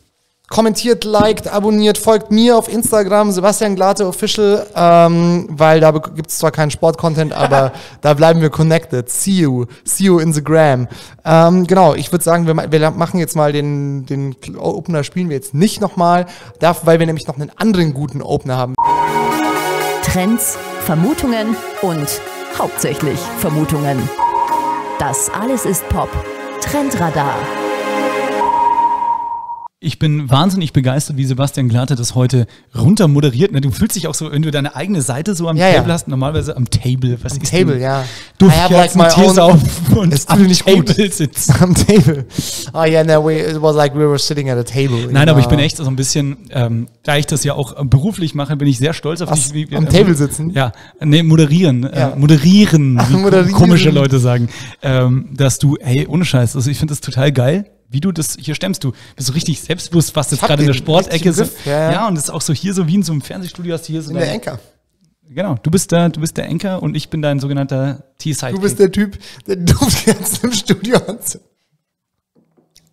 kommentiert, liked, abonniert, folgt mir auf Instagram, Sebastian Glate Official, ähm, weil da gibt es zwar keinen Sport-Content, aber da bleiben wir connected. See you. See you in the gram. Ähm, genau, ich würde sagen, wir, wir machen jetzt mal den, den Opener, spielen wir jetzt nicht nochmal, weil wir nämlich noch einen anderen guten Opener haben. Trends, Vermutungen und hauptsächlich Vermutungen. Das alles ist Pop. Trendradar. Ich bin wahnsinnig begeistert, wie Sebastian Glate das heute runter moderiert. Ne? Du fühlst dich auch so, wenn du deine eigene Seite so am Ja, ja. Table hast, normalerweise am Table. Was Am ist Table, denn? ja. Du like my Tees auf und Es am nicht gut. Table sitzt. Am Table. Oh yeah, no, we, it was like we were sitting at a table. Nein, aber ich bin Ja. echt so ein bisschen, ähm, da ich das ja auch äh, beruflich mache, bin ich sehr stolz auf Was, dich. am Table sitzen? Ja, nee, moderieren. Ja. Äh, moderieren, wie moderieren. komische Leute sagen. Ähm, dass du, hey, ohne Scheiß, also ich finde das total geil, wie du das hier stemmst. Du bist so richtig selbstbewusst, was jetzt gerade in der Sportecke im so. Ja, ja. und das ist auch so hier, so wie in so einem Fernsehstudio hast du hier so bin der Enker. Genau, du bist der, du bist der Enker und ich bin dein sogenannter T-Sidekick. Du bist der Typ, der die Duftkerzen im Studio anzündet.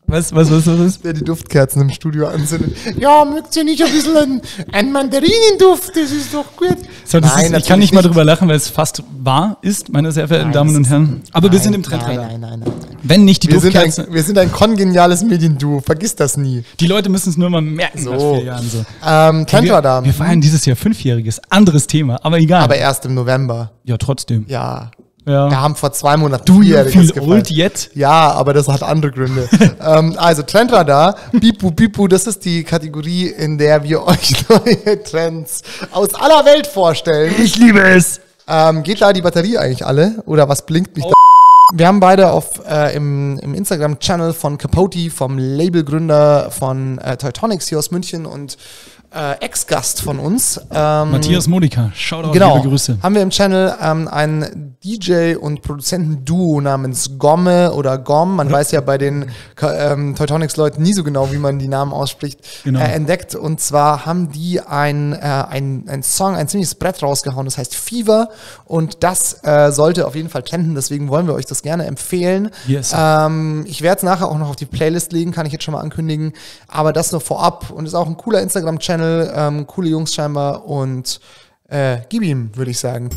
was, was, was, was, was? Der die Duftkerzen im Studio anzündet. Ja, mögt ihr nicht ein bisschen ein, ein Mandarinenduft? Das ist doch gut. So, das ist, ich kann natürlich nicht mal drüber lachen, weil es fast wahr ist, meine sehr verehrten Nein, Damen und ist- Herren. Aber wir sind im Nein, Trendradar. nein, nein, nein, nein. Wenn nicht die Wir sind, ein, wir sind ein kongeniales Medienduo. Vergiss das nie. Die Leute müssen es nur mal merken nach So. vier Jahren so. Ähm. Wir, wir feiern dieses Jahr Fünfjähriges. Anderes Thema, aber egal. aber erst im November. ja, trotzdem. Ja. Ja. Wir haben vor zwei Monaten feel gefeiert. old yet? Ja, aber das hat andere Gründe. ähm, also Trendradar, Bipu Bipu, das ist die Kategorie, in der wir euch neue Trends aus aller Welt vorstellen. Ich liebe es. Ähm, geht da die Batterie eigentlich alle? Oder was blinkt mich da? Wir haben beide auf äh, im, im Instagram-Channel von Capote, vom Labelgründer von äh, Teutonics hier aus München und äh, Ex-Gast von uns. Ähm, Matthias Modika, Shoutout, genau, liebe Grüße. haben wir im Channel ähm, ein DJ- und Produzentenduo namens Gomme oder Gom. Man weiß ja bei den ähm, Teutonics-Leuten nie so genau, wie man die Namen ausspricht, Genau. äh, entdeckt. Und zwar haben die ein, äh, ein, ein Song, ein ziemliches Brett rausgehauen, das heißt Fever. Und das äh, sollte auf jeden Fall trenden, deswegen wollen wir euch das gerne empfehlen. Yes. Ähm, ich werde es nachher auch noch auf die Playlist legen, kann ich jetzt schon mal ankündigen. Aber das nur vorab und ist auch ein cooler Instagram-Channel, ähm, coole Jungs scheinbar und äh, gib ihm, würde ich sagen.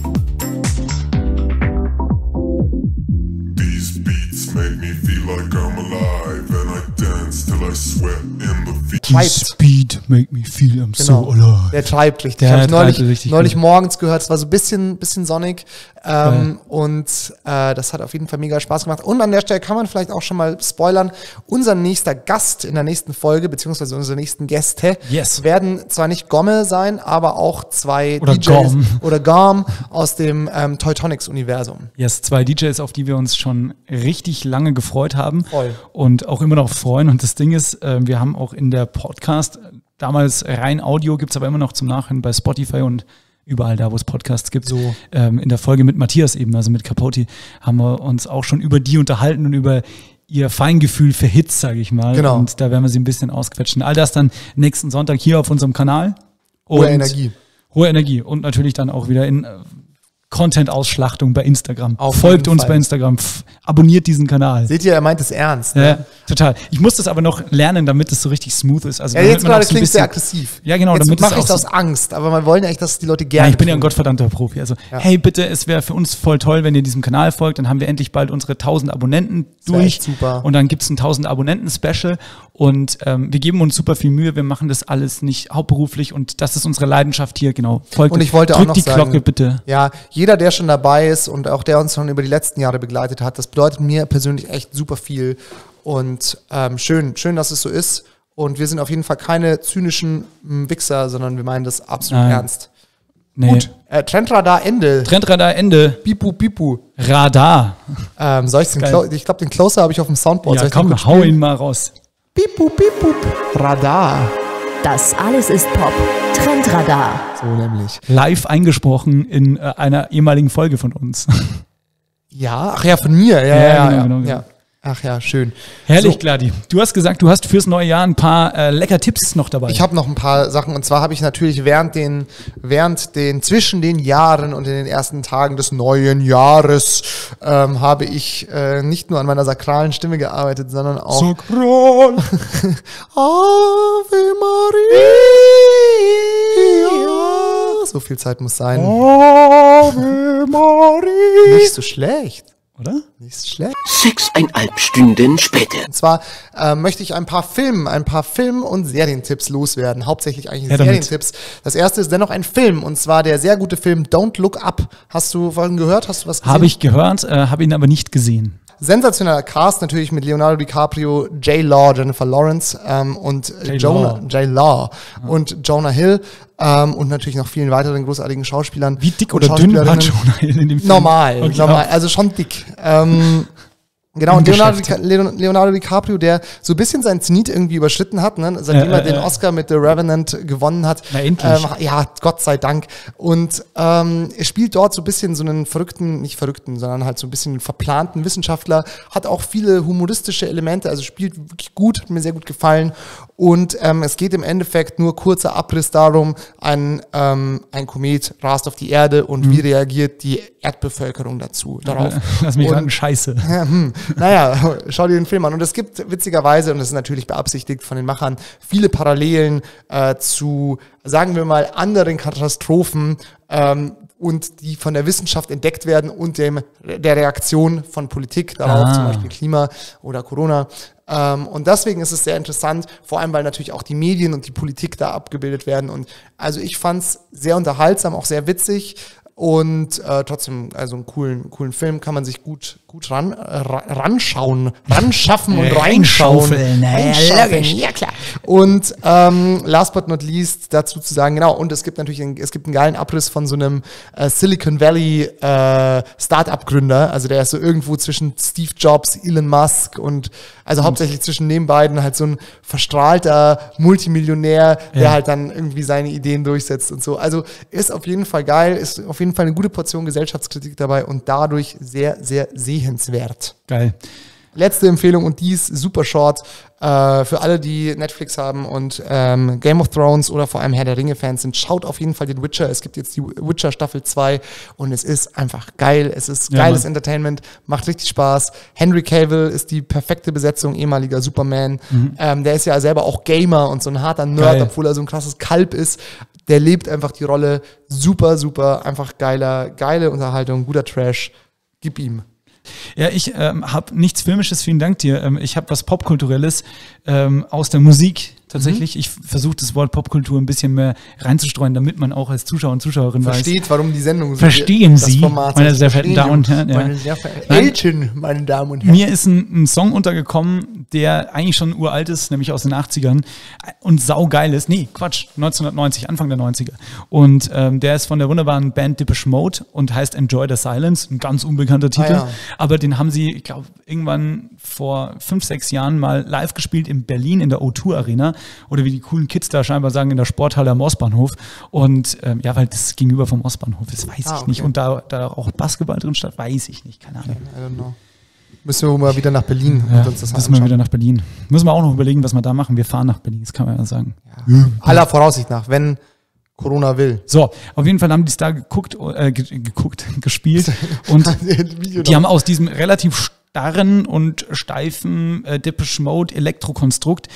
These beats make me feel like I'm alive, and I dance till I sweat in the feet. Treibt. Speed make me feel I'm Genau. so alive. Der treibt richtig. Der ich neulich, richtig neulich gut. morgens gehört, es war so ein bisschen, bisschen sonnig. Ähm, und äh, das hat auf jeden Fall mega Spaß gemacht. Und an der Stelle kann man vielleicht auch schon mal spoilern. Unser nächster Gast in der nächsten Folge, beziehungsweise unsere nächsten Gäste, Yes. werden zwar nicht Gomme sein, aber auch zwei Oder DJs Gom. oder Gom aus dem ähm, Teutonics-Universum. Yes, zwei DJs, auf die wir uns schon richtig lange gefreut haben Voll. und auch immer noch freuen. Und das Ding ist, äh, wir haben auch in der Podcast, damals rein Audio, gibt's aber immer noch zum Nachhinein bei Spotify und überall da, wo es Podcasts gibt. So. Ähm, in der Folge mit Matthias eben, also mit Capote, haben wir uns auch schon über die unterhalten und über ihr Feingefühl für Hits, sage ich mal. Genau. Und da werden wir sie ein bisschen ausquetschen. All das dann nächsten Sonntag hier auf unserem Kanal. Hohe Und- Energie. Hohe Energie und natürlich dann auch wieder in äh, Content-Ausschlachtung bei Instagram. Auf Folgt uns Fall. bei Instagram, abonniert diesen Kanal. Seht ihr, er meint es ernst. Ja, Ne? total. Ich muss das aber noch lernen, damit es so richtig smooth ist. Also Ja, jetzt gerade so klingt sehr bisschen- aggressiv. Ja, genau, Jetzt damit es mache ich es aus so- Angst, aber wir wollen ja eigentlich, dass die Leute gerne Ja, ich bin ja ein gottverdammter Profi. Also, Ja. hey, bitte, es wäre für uns voll toll, wenn ihr diesem Kanal folgt. Dann haben wir endlich bald unsere 1000 Abonnenten durch. super. Und dann gibt's ein 1000 Abonnenten-Special. Und ähm, wir geben uns super viel Mühe. Wir machen das alles nicht hauptberuflich. Und das ist unsere Leidenschaft hier, genau. Folgt Und ich wollte auch noch die sagen, Glocke bitte. Ja, jeder, der schon dabei ist und auch der uns schon über die letzten Jahre begleitet hat, das bedeutet mir persönlich echt super viel. Und ähm, schön, schön, dass es so ist. Und wir sind auf jeden Fall keine zynischen m, Wichser, sondern wir meinen das absolut Nein. ernst. Nee. Gut, äh, Trendradar Ende. Trendradar Ende. Pipu, pipu. Radar. Ähm, soll ich den. Clo Ich glaube, den Closer habe ich auf dem Soundboard. Ja, komm, hau ihn mal raus. Pipu, pipu. Radar. Das alles ist Pop. Trendradar. So nämlich. Live eingesprochen in äh, einer ehemaligen Folge von uns. Ja, ach ja, von mir. Ja, ja, Ja, ja. genau, ja, genau, genau. ja. Ach ja, schön. Herrlich, So. Gladi. Du hast gesagt, du hast fürs neue Jahr ein paar äh, lecker Tipps noch dabei. Ich habe noch ein paar Sachen und zwar habe ich natürlich während den, während den, zwischen den Jahren und in den ersten Tagen des neuen Jahres ähm, habe ich äh, nicht nur an meiner sakralen Stimme gearbeitet, sondern auch Sakral. Ave Maria. So viel Zeit muss sein. Ave Maria. Nicht so schlecht. Oder? Nicht schlecht. Sechseinhalb Stunden später. Und zwar äh, möchte ich ein paar Film, ein paar Film- und Serientipps loswerden. Hauptsächlich eigentlich damit. Serientipps. Das erste ist dennoch ein Film und zwar der sehr gute Film Don't Look Up. Hast du vorhin gehört? Hast du was gesehen? Habe ich gehört, äh, habe ihn aber nicht gesehen. Sensationeller Cast natürlich mit Leonardo DiCaprio, J. Law, Jennifer Lawrence ähm, und J. Jonah, Law. J. Law und Jonah Hill ähm, und natürlich noch vielen weiteren großartigen Schauspielern. Wie dick oder dünn war. Jonah Hill in dem Film? Normal, Okay, normal, also schon dick. Ähm, genau, und Leonardo, Leonardo DiCaprio, der so ein bisschen seinen Zenit irgendwie überschritten hat, ne? seitdem Ja, er den. Oscar mit The Revenant gewonnen hat. Na, endlich. Ähm, ja, Gott sei Dank. Und ähm, er spielt dort so ein bisschen so einen verrückten, nicht verrückten, sondern halt so ein bisschen verplanten Wissenschaftler, hat auch viele humoristische Elemente, also spielt wirklich gut, hat mir sehr gut gefallen. Und ähm, es geht im Endeffekt nur kurzer Abriss darum, ein, ähm, ein Komet rast auf die Erde und wie reagiert die Erdbevölkerung dazu darauf. Mhm. Lass mich raten, scheiße. ja, hm. Naja, schau dir den Film an. Und es gibt witzigerweise, und das ist natürlich beabsichtigt von den Machern, viele Parallelen äh, zu, sagen wir mal, anderen Katastrophen ähm, und die von der Wissenschaft entdeckt werden und dem, der Reaktion von Politik darauf, Ah. zum Beispiel Klima oder Corona. Ähm, und deswegen ist es sehr interessant, vor allem weil natürlich auch die Medien und die Politik da abgebildet werden. Und also ich fand es sehr unterhaltsam, auch sehr witzig. Und äh, trotzdem, also einen coolen, coolen Film kann man sich gut, gut ran, äh, ra- ranschauen, ranschaffen und reinschauen. Ja, ja klar. Und ähm, last but not least dazu zu sagen, genau, und es gibt natürlich einen, es gibt einen geilen Abriss von so einem äh, Silicon Valley äh, Startup-Gründer. Also der ist so irgendwo zwischen Steve Jobs, Elon Musk und also hauptsächlich zwischen den beiden halt so ein verstrahlter Multimillionär, der Ja. halt dann irgendwie seine Ideen durchsetzt und so. Also ist auf jeden Fall geil, ist auf jeden Fall eine gute Portion Gesellschaftskritik dabei und dadurch sehr, sehr sehenswert. Geil. Letzte Empfehlung und die ist super short äh, für alle, die Netflix haben und ähm, Game of Thrones oder vor allem Herr der Ringe-Fans sind. Schaut auf jeden Fall den Witcher. Es gibt jetzt die Witcher Staffel 2 und es ist einfach geil. Es ist Ja, geiles Mann. Entertainment, macht richtig Spaß. Henry Cavill ist die perfekte Besetzung, ehemaliger Superman. Ähm, der ist ja selber auch Gamer und so ein harter Nerd, Geil. obwohl er so ein krasses Kalb ist. Der lebt einfach die Rolle super, super, einfach geiler, geile Unterhaltung, guter Trash. Gib ihm. Ja, ich ähm, habe nichts Filmisches, vielen Dank dir. Ähm, ich habe was Popkulturelles ähm, aus der Musik tatsächlich. Ich versuche das Wort Popkultur ein bisschen mehr reinzustreuen, damit man auch als Zuschauer und Zuschauerin weiß. Versteht, warum die Sendung so Verstehen Sie, meine sehr verehrten Damen und Herren, ja. Meine sehr verehrten meine Damen und Herren. Mir ist ein, ein Song untergekommen, der eigentlich schon uralt ist, nämlich aus den 80ern und saugeil ist. Nee, Quatsch, 1990, Anfang der 90er. Und ähm, der ist von der wunderbaren Band Depeche Mode und heißt Enjoy the Silence, ein ganz unbekannter Titel. ja. Aber den haben sie, ich glaube, irgendwann vor fünf, sechs Jahren mal live gespielt in Berlin in der O2 Arena oder wie die coolen Kids da scheinbar sagen, in der Sporthalle am Ostbahnhof. Und ähm, ja, weil das gegenüber vom Ostbahnhof ist, weiß Ah, ich nicht. okay. Und da, da auch Basketball drin statt, weiß ich nicht, keine Ahnung. I don't know. Müssen wir mal wieder nach Berlin Ja, und uns das müssen wir wieder nach Berlin. Müssen wir auch noch überlegen, was wir da machen. Wir fahren nach Berlin, das kann man ja sagen. Aller Voraussicht nach, wenn Corona will. So, auf jeden Fall haben die es da geguckt, äh, ge geguckt, gespielt und die haben aus diesem relativ starren und steifen äh, Depeche Mode Elektrokonstrukt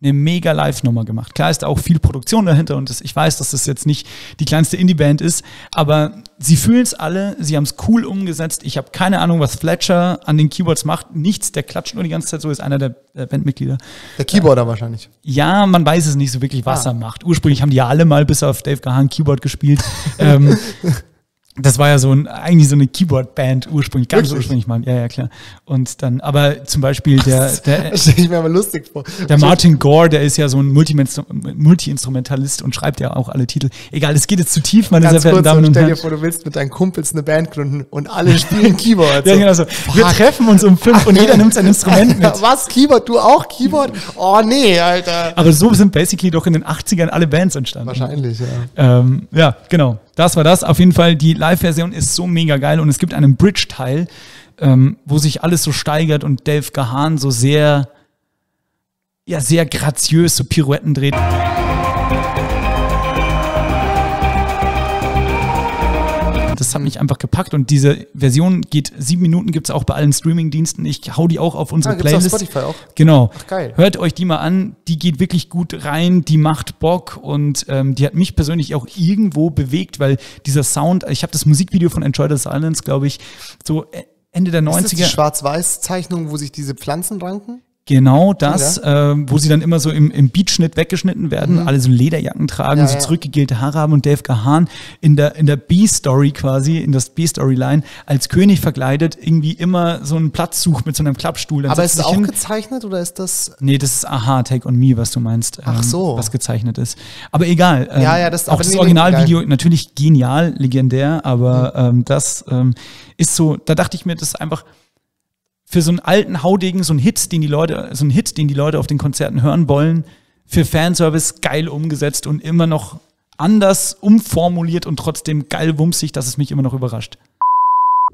eine mega Live-Nummer gemacht. Klar ist da auch viel Produktion dahinter und das, ich weiß, dass das jetzt nicht die kleinste Indie-Band ist, aber sie fühlen es alle, sie haben es cool umgesetzt. Ich habe keine Ahnung, was Fletcher an den Keyboards macht. Nichts, der klatscht nur die ganze Zeit so, ist einer der äh, Bandmitglieder. Der Keyboarder wahrscheinlich. Ja, man weiß es nicht so wirklich, was Ah. er macht. Ursprünglich haben die ja alle mal bis auf Dave Gahan Keyboard gespielt. ähm, das war ja so ein, eigentlich so eine Keyboard-Band ursprünglich, ganz ursprünglich mal. Ja, ja, klar. Und dann, aber zum Beispiel der, der, Das ich mir aber lustig vor. der Martin Gore, der ist ja so ein Multi-Instrumentalist und schreibt ja auch alle Titel. Egal, es geht jetzt zu tief, meine sehr Ganz verehrten kurz, Damen und und stell dir Herren. vor, du willst mit deinen Kumpels eine Band gründen und alle spielen Keyboard. Ja, genau so. Wir Fuck. treffen uns um fünf und jeder nimmt sein Instrument mit. Was? Keyboard? Du auch Keyboard? Oh nee, Alter. Aber so sind basically doch in den 80ern alle Bands entstanden. Wahrscheinlich, ja. Ähm, ja, genau. Das war das. Auf jeden Fall, die Live-Version ist so mega geil und es gibt einen Bridge-Teil, ähm, wo sich alles so steigert und Dave Gahan so sehr, ja, sehr graziös so Pirouetten dreht. Hat mich einfach gepackt und diese Version geht sieben Minuten, gibt es auch bei allen Streaming-Diensten. Ich hau die auch auf unsere Ah, gibt's auf Playlist. Spotify auch? Genau. Ach, geil. Hört euch die mal an, die geht wirklich gut rein, die macht Bock und ähm, die hat mich persönlich auch irgendwo bewegt, weil dieser Sound, ich habe das Musikvideo von Enjoy the Silence, glaube ich, so äh, Ende der Ist das die 90er. Schwarz-Weiß-Zeichnung, wo sich diese Pflanzen ranken? Genau das, ähm, wo sie dann immer so im, im Beatschnitt weggeschnitten werden, alle so Lederjacken tragen, Mhm. Ja, so ja. zurückgegelte Haare haben und Dave Gahan in der, in der B-Story quasi, in das B-Storyline, als König verkleidet, irgendwie immer so einen Platz sucht mit so einem Klappstuhl. Dann Aber ist sich auch hin. gezeichnet oder ist das. Nee, das ist Aha, Take on Me, was du meinst. Ach ähm, so. Was gezeichnet ist. Aber egal. Ähm, Ja, ja, das- auch aber das Originalvideo natürlich genial, legendär, aber ähm, das ähm, ist so, da dachte ich mir, das ist einfach für so einen alten Haudegen, so ein Hit, den die Leute, so ein Hit, den die Leute auf den Konzerten hören wollen, für Fanservice geil umgesetzt und immer noch anders umformuliert und trotzdem geil wumsig, dass es mich immer noch überrascht.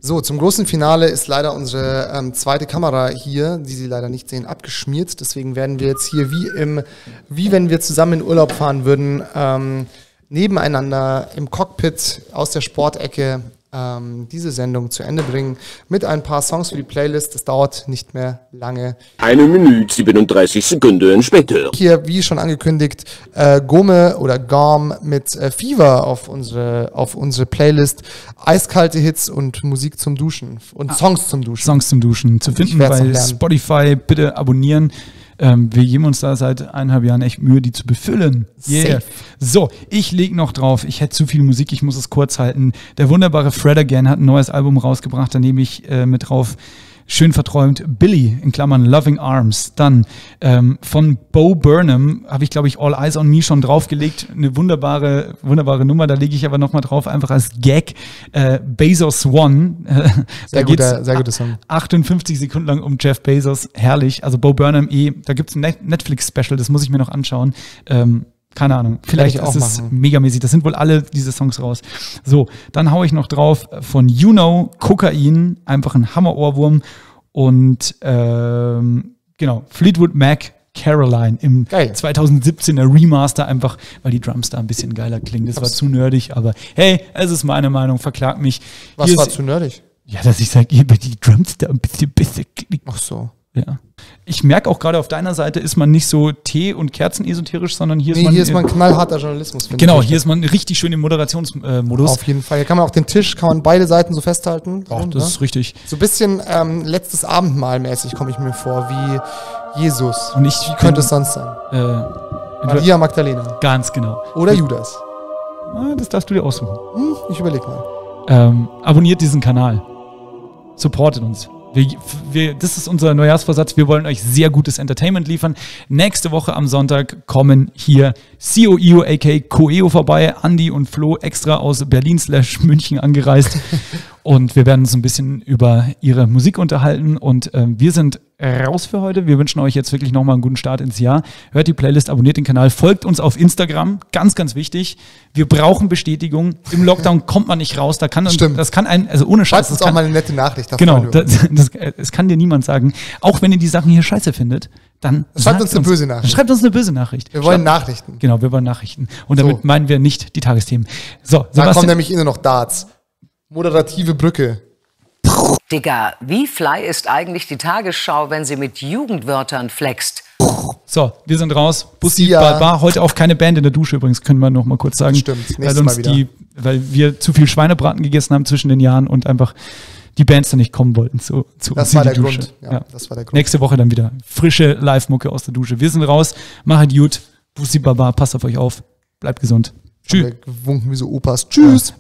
So, zum großen Finale ist leider unsere ähm, zweite Kamera hier, die Sie leider nicht sehen, abgeschmiert. Deswegen werden wir jetzt hier wie im, wie wenn wir zusammen in Urlaub fahren würden, ähm, nebeneinander im Cockpit aus der Sportecke ähm, diese Sendung zu Ende bringen mit ein paar Songs für die Playlist. Das dauert nicht mehr lange. Eine Minute 37 Sekunden später. Hier, wie schon angekündigt, äh, Gome oder Gorm mit äh, Fever auf unsere, auf unsere Playlist. Eiskalte Hits und Musik zum Duschen und Songs zum Duschen. Songs zum Duschen zu finden bei. Spotify. Bitte abonnieren. Ähm, wir geben uns da seit eineinhalb Jahren echt Mühe, die zu befüllen. Yeah. Safe. So, ich leg noch drauf. Ich hätte zu viel Musik, ich muss es kurz halten. Der wunderbare Fred Again hat ein neues Album rausgebracht, da nehme ich äh, mit drauf. Schön verträumt. Billy, in Klammern Loving Arms. Dann ähm, von Bo Burnham habe ich, glaube ich, All Eyes on Me schon draufgelegt. Eine wunderbare, wunderbare Nummer. Da lege ich aber nochmal drauf, einfach als Gag. Äh, Bezos One. Äh, da Sehr guter, sehr guter Song. 58 Sekunden lang um Jeff Bezos. Herrlich. Also Bo Burnham eh. Da gibt's ein Net- Netflix-Special, das muss ich mir noch anschauen. Ähm, keine Ahnung. Vielleicht ist es machen. megamäßig. Das sind wohl alle diese Songs raus. So, dann hau ich noch drauf von You Know, Kokain, einfach ein Hammer-Ohrwurm. Und ähm, genau, Fleetwood Mac, Caroline im Geil. 2017er Remaster, einfach weil die Drums da ein bisschen geiler klingen. Das war zu nerdig, aber hey, es ist meine Meinung, verklagt mich. Was Hier war zu nerdig? ja, dass ich sage, die Drums da ein bisschen besser klingen. Ach so. Ja. Ich merke auch gerade auf deiner Seite ist man nicht so Tee- und Kerzen-esoterisch, sondern hier ist Nee, man. hier ist man knallharter Journalismus. finde Genau, ich. hier ist man richtig schön im Moderationsmodus. Auf jeden Fall. Hier kann man auch den Tisch, kann man beide Seiten so festhalten. Ach, das ne? ist richtig. So ein bisschen ähm, letztes Abendmahl mäßig komme ich mir vor, wie Jesus. Und ich wie könnte es sonst sein? Äh, Maria Magdalena. Ganz genau. Oder Judas. Ah, Das darfst du dir aussuchen. Hm, ich überleg mal. Ähm, abonniert diesen Kanal. Supportet uns. Wir, wir, das ist unser Neujahrsvorsatz. Wir wollen euch sehr gutes Entertainment liefern. Nächste Woche am Sonntag kommen hier COIO aka Coeo vorbei. Andi und Flo extra aus Berlin slash München angereist. und wir werden uns ein bisschen über ihre Musik unterhalten. Und ähm, wir sind raus für heute. Wir wünschen euch jetzt wirklich nochmal einen guten Start ins Jahr. Hört die Playlist, abonniert den Kanal, folgt uns auf Instagram. Ganz, ganz wichtig. Wir brauchen Bestätigung. Im Lockdown kommt man nicht raus. Da kann, Stimmt. das kann ein, also ohne Scheiß. Das uns auch mal eine nette Nachricht. da Genau, das, das, das kann dir niemand sagen. Auch wenn ihr die Sachen hier scheiße findet, dann Schreibt uns eine böse Nachricht. Schreibt uns eine böse Nachricht. Wir wollen Schreibt- Nachrichten. Genau, wir wollen Nachrichten. Und damit So. meinen wir nicht die Tagesthemen. So, Da kommen Sebastian, nämlich immer noch Darts. Moderative Brücke. Digga, wie fly ist eigentlich die Tagesschau, wenn sie mit Jugendwörtern flext? so, wir sind raus. Bussi war, war heute auch keine Band in der Dusche übrigens, können wir noch mal kurz sagen. Stimmt, weil uns die, weil wir zu viel Schweinebraten gegessen haben zwischen den Jahren und einfach die Bands dann nicht kommen wollten zu, zu Das uns in war die der Dusche. Grund. Ja, das war der Grund. Nächste Woche dann wieder frische Live-Mucke aus der Dusche. Wir sind raus, machet gut, Bussi Baba, passt auf euch auf, bleibt gesund. Tschüss. Gewunken wie so Opas. Tschüss.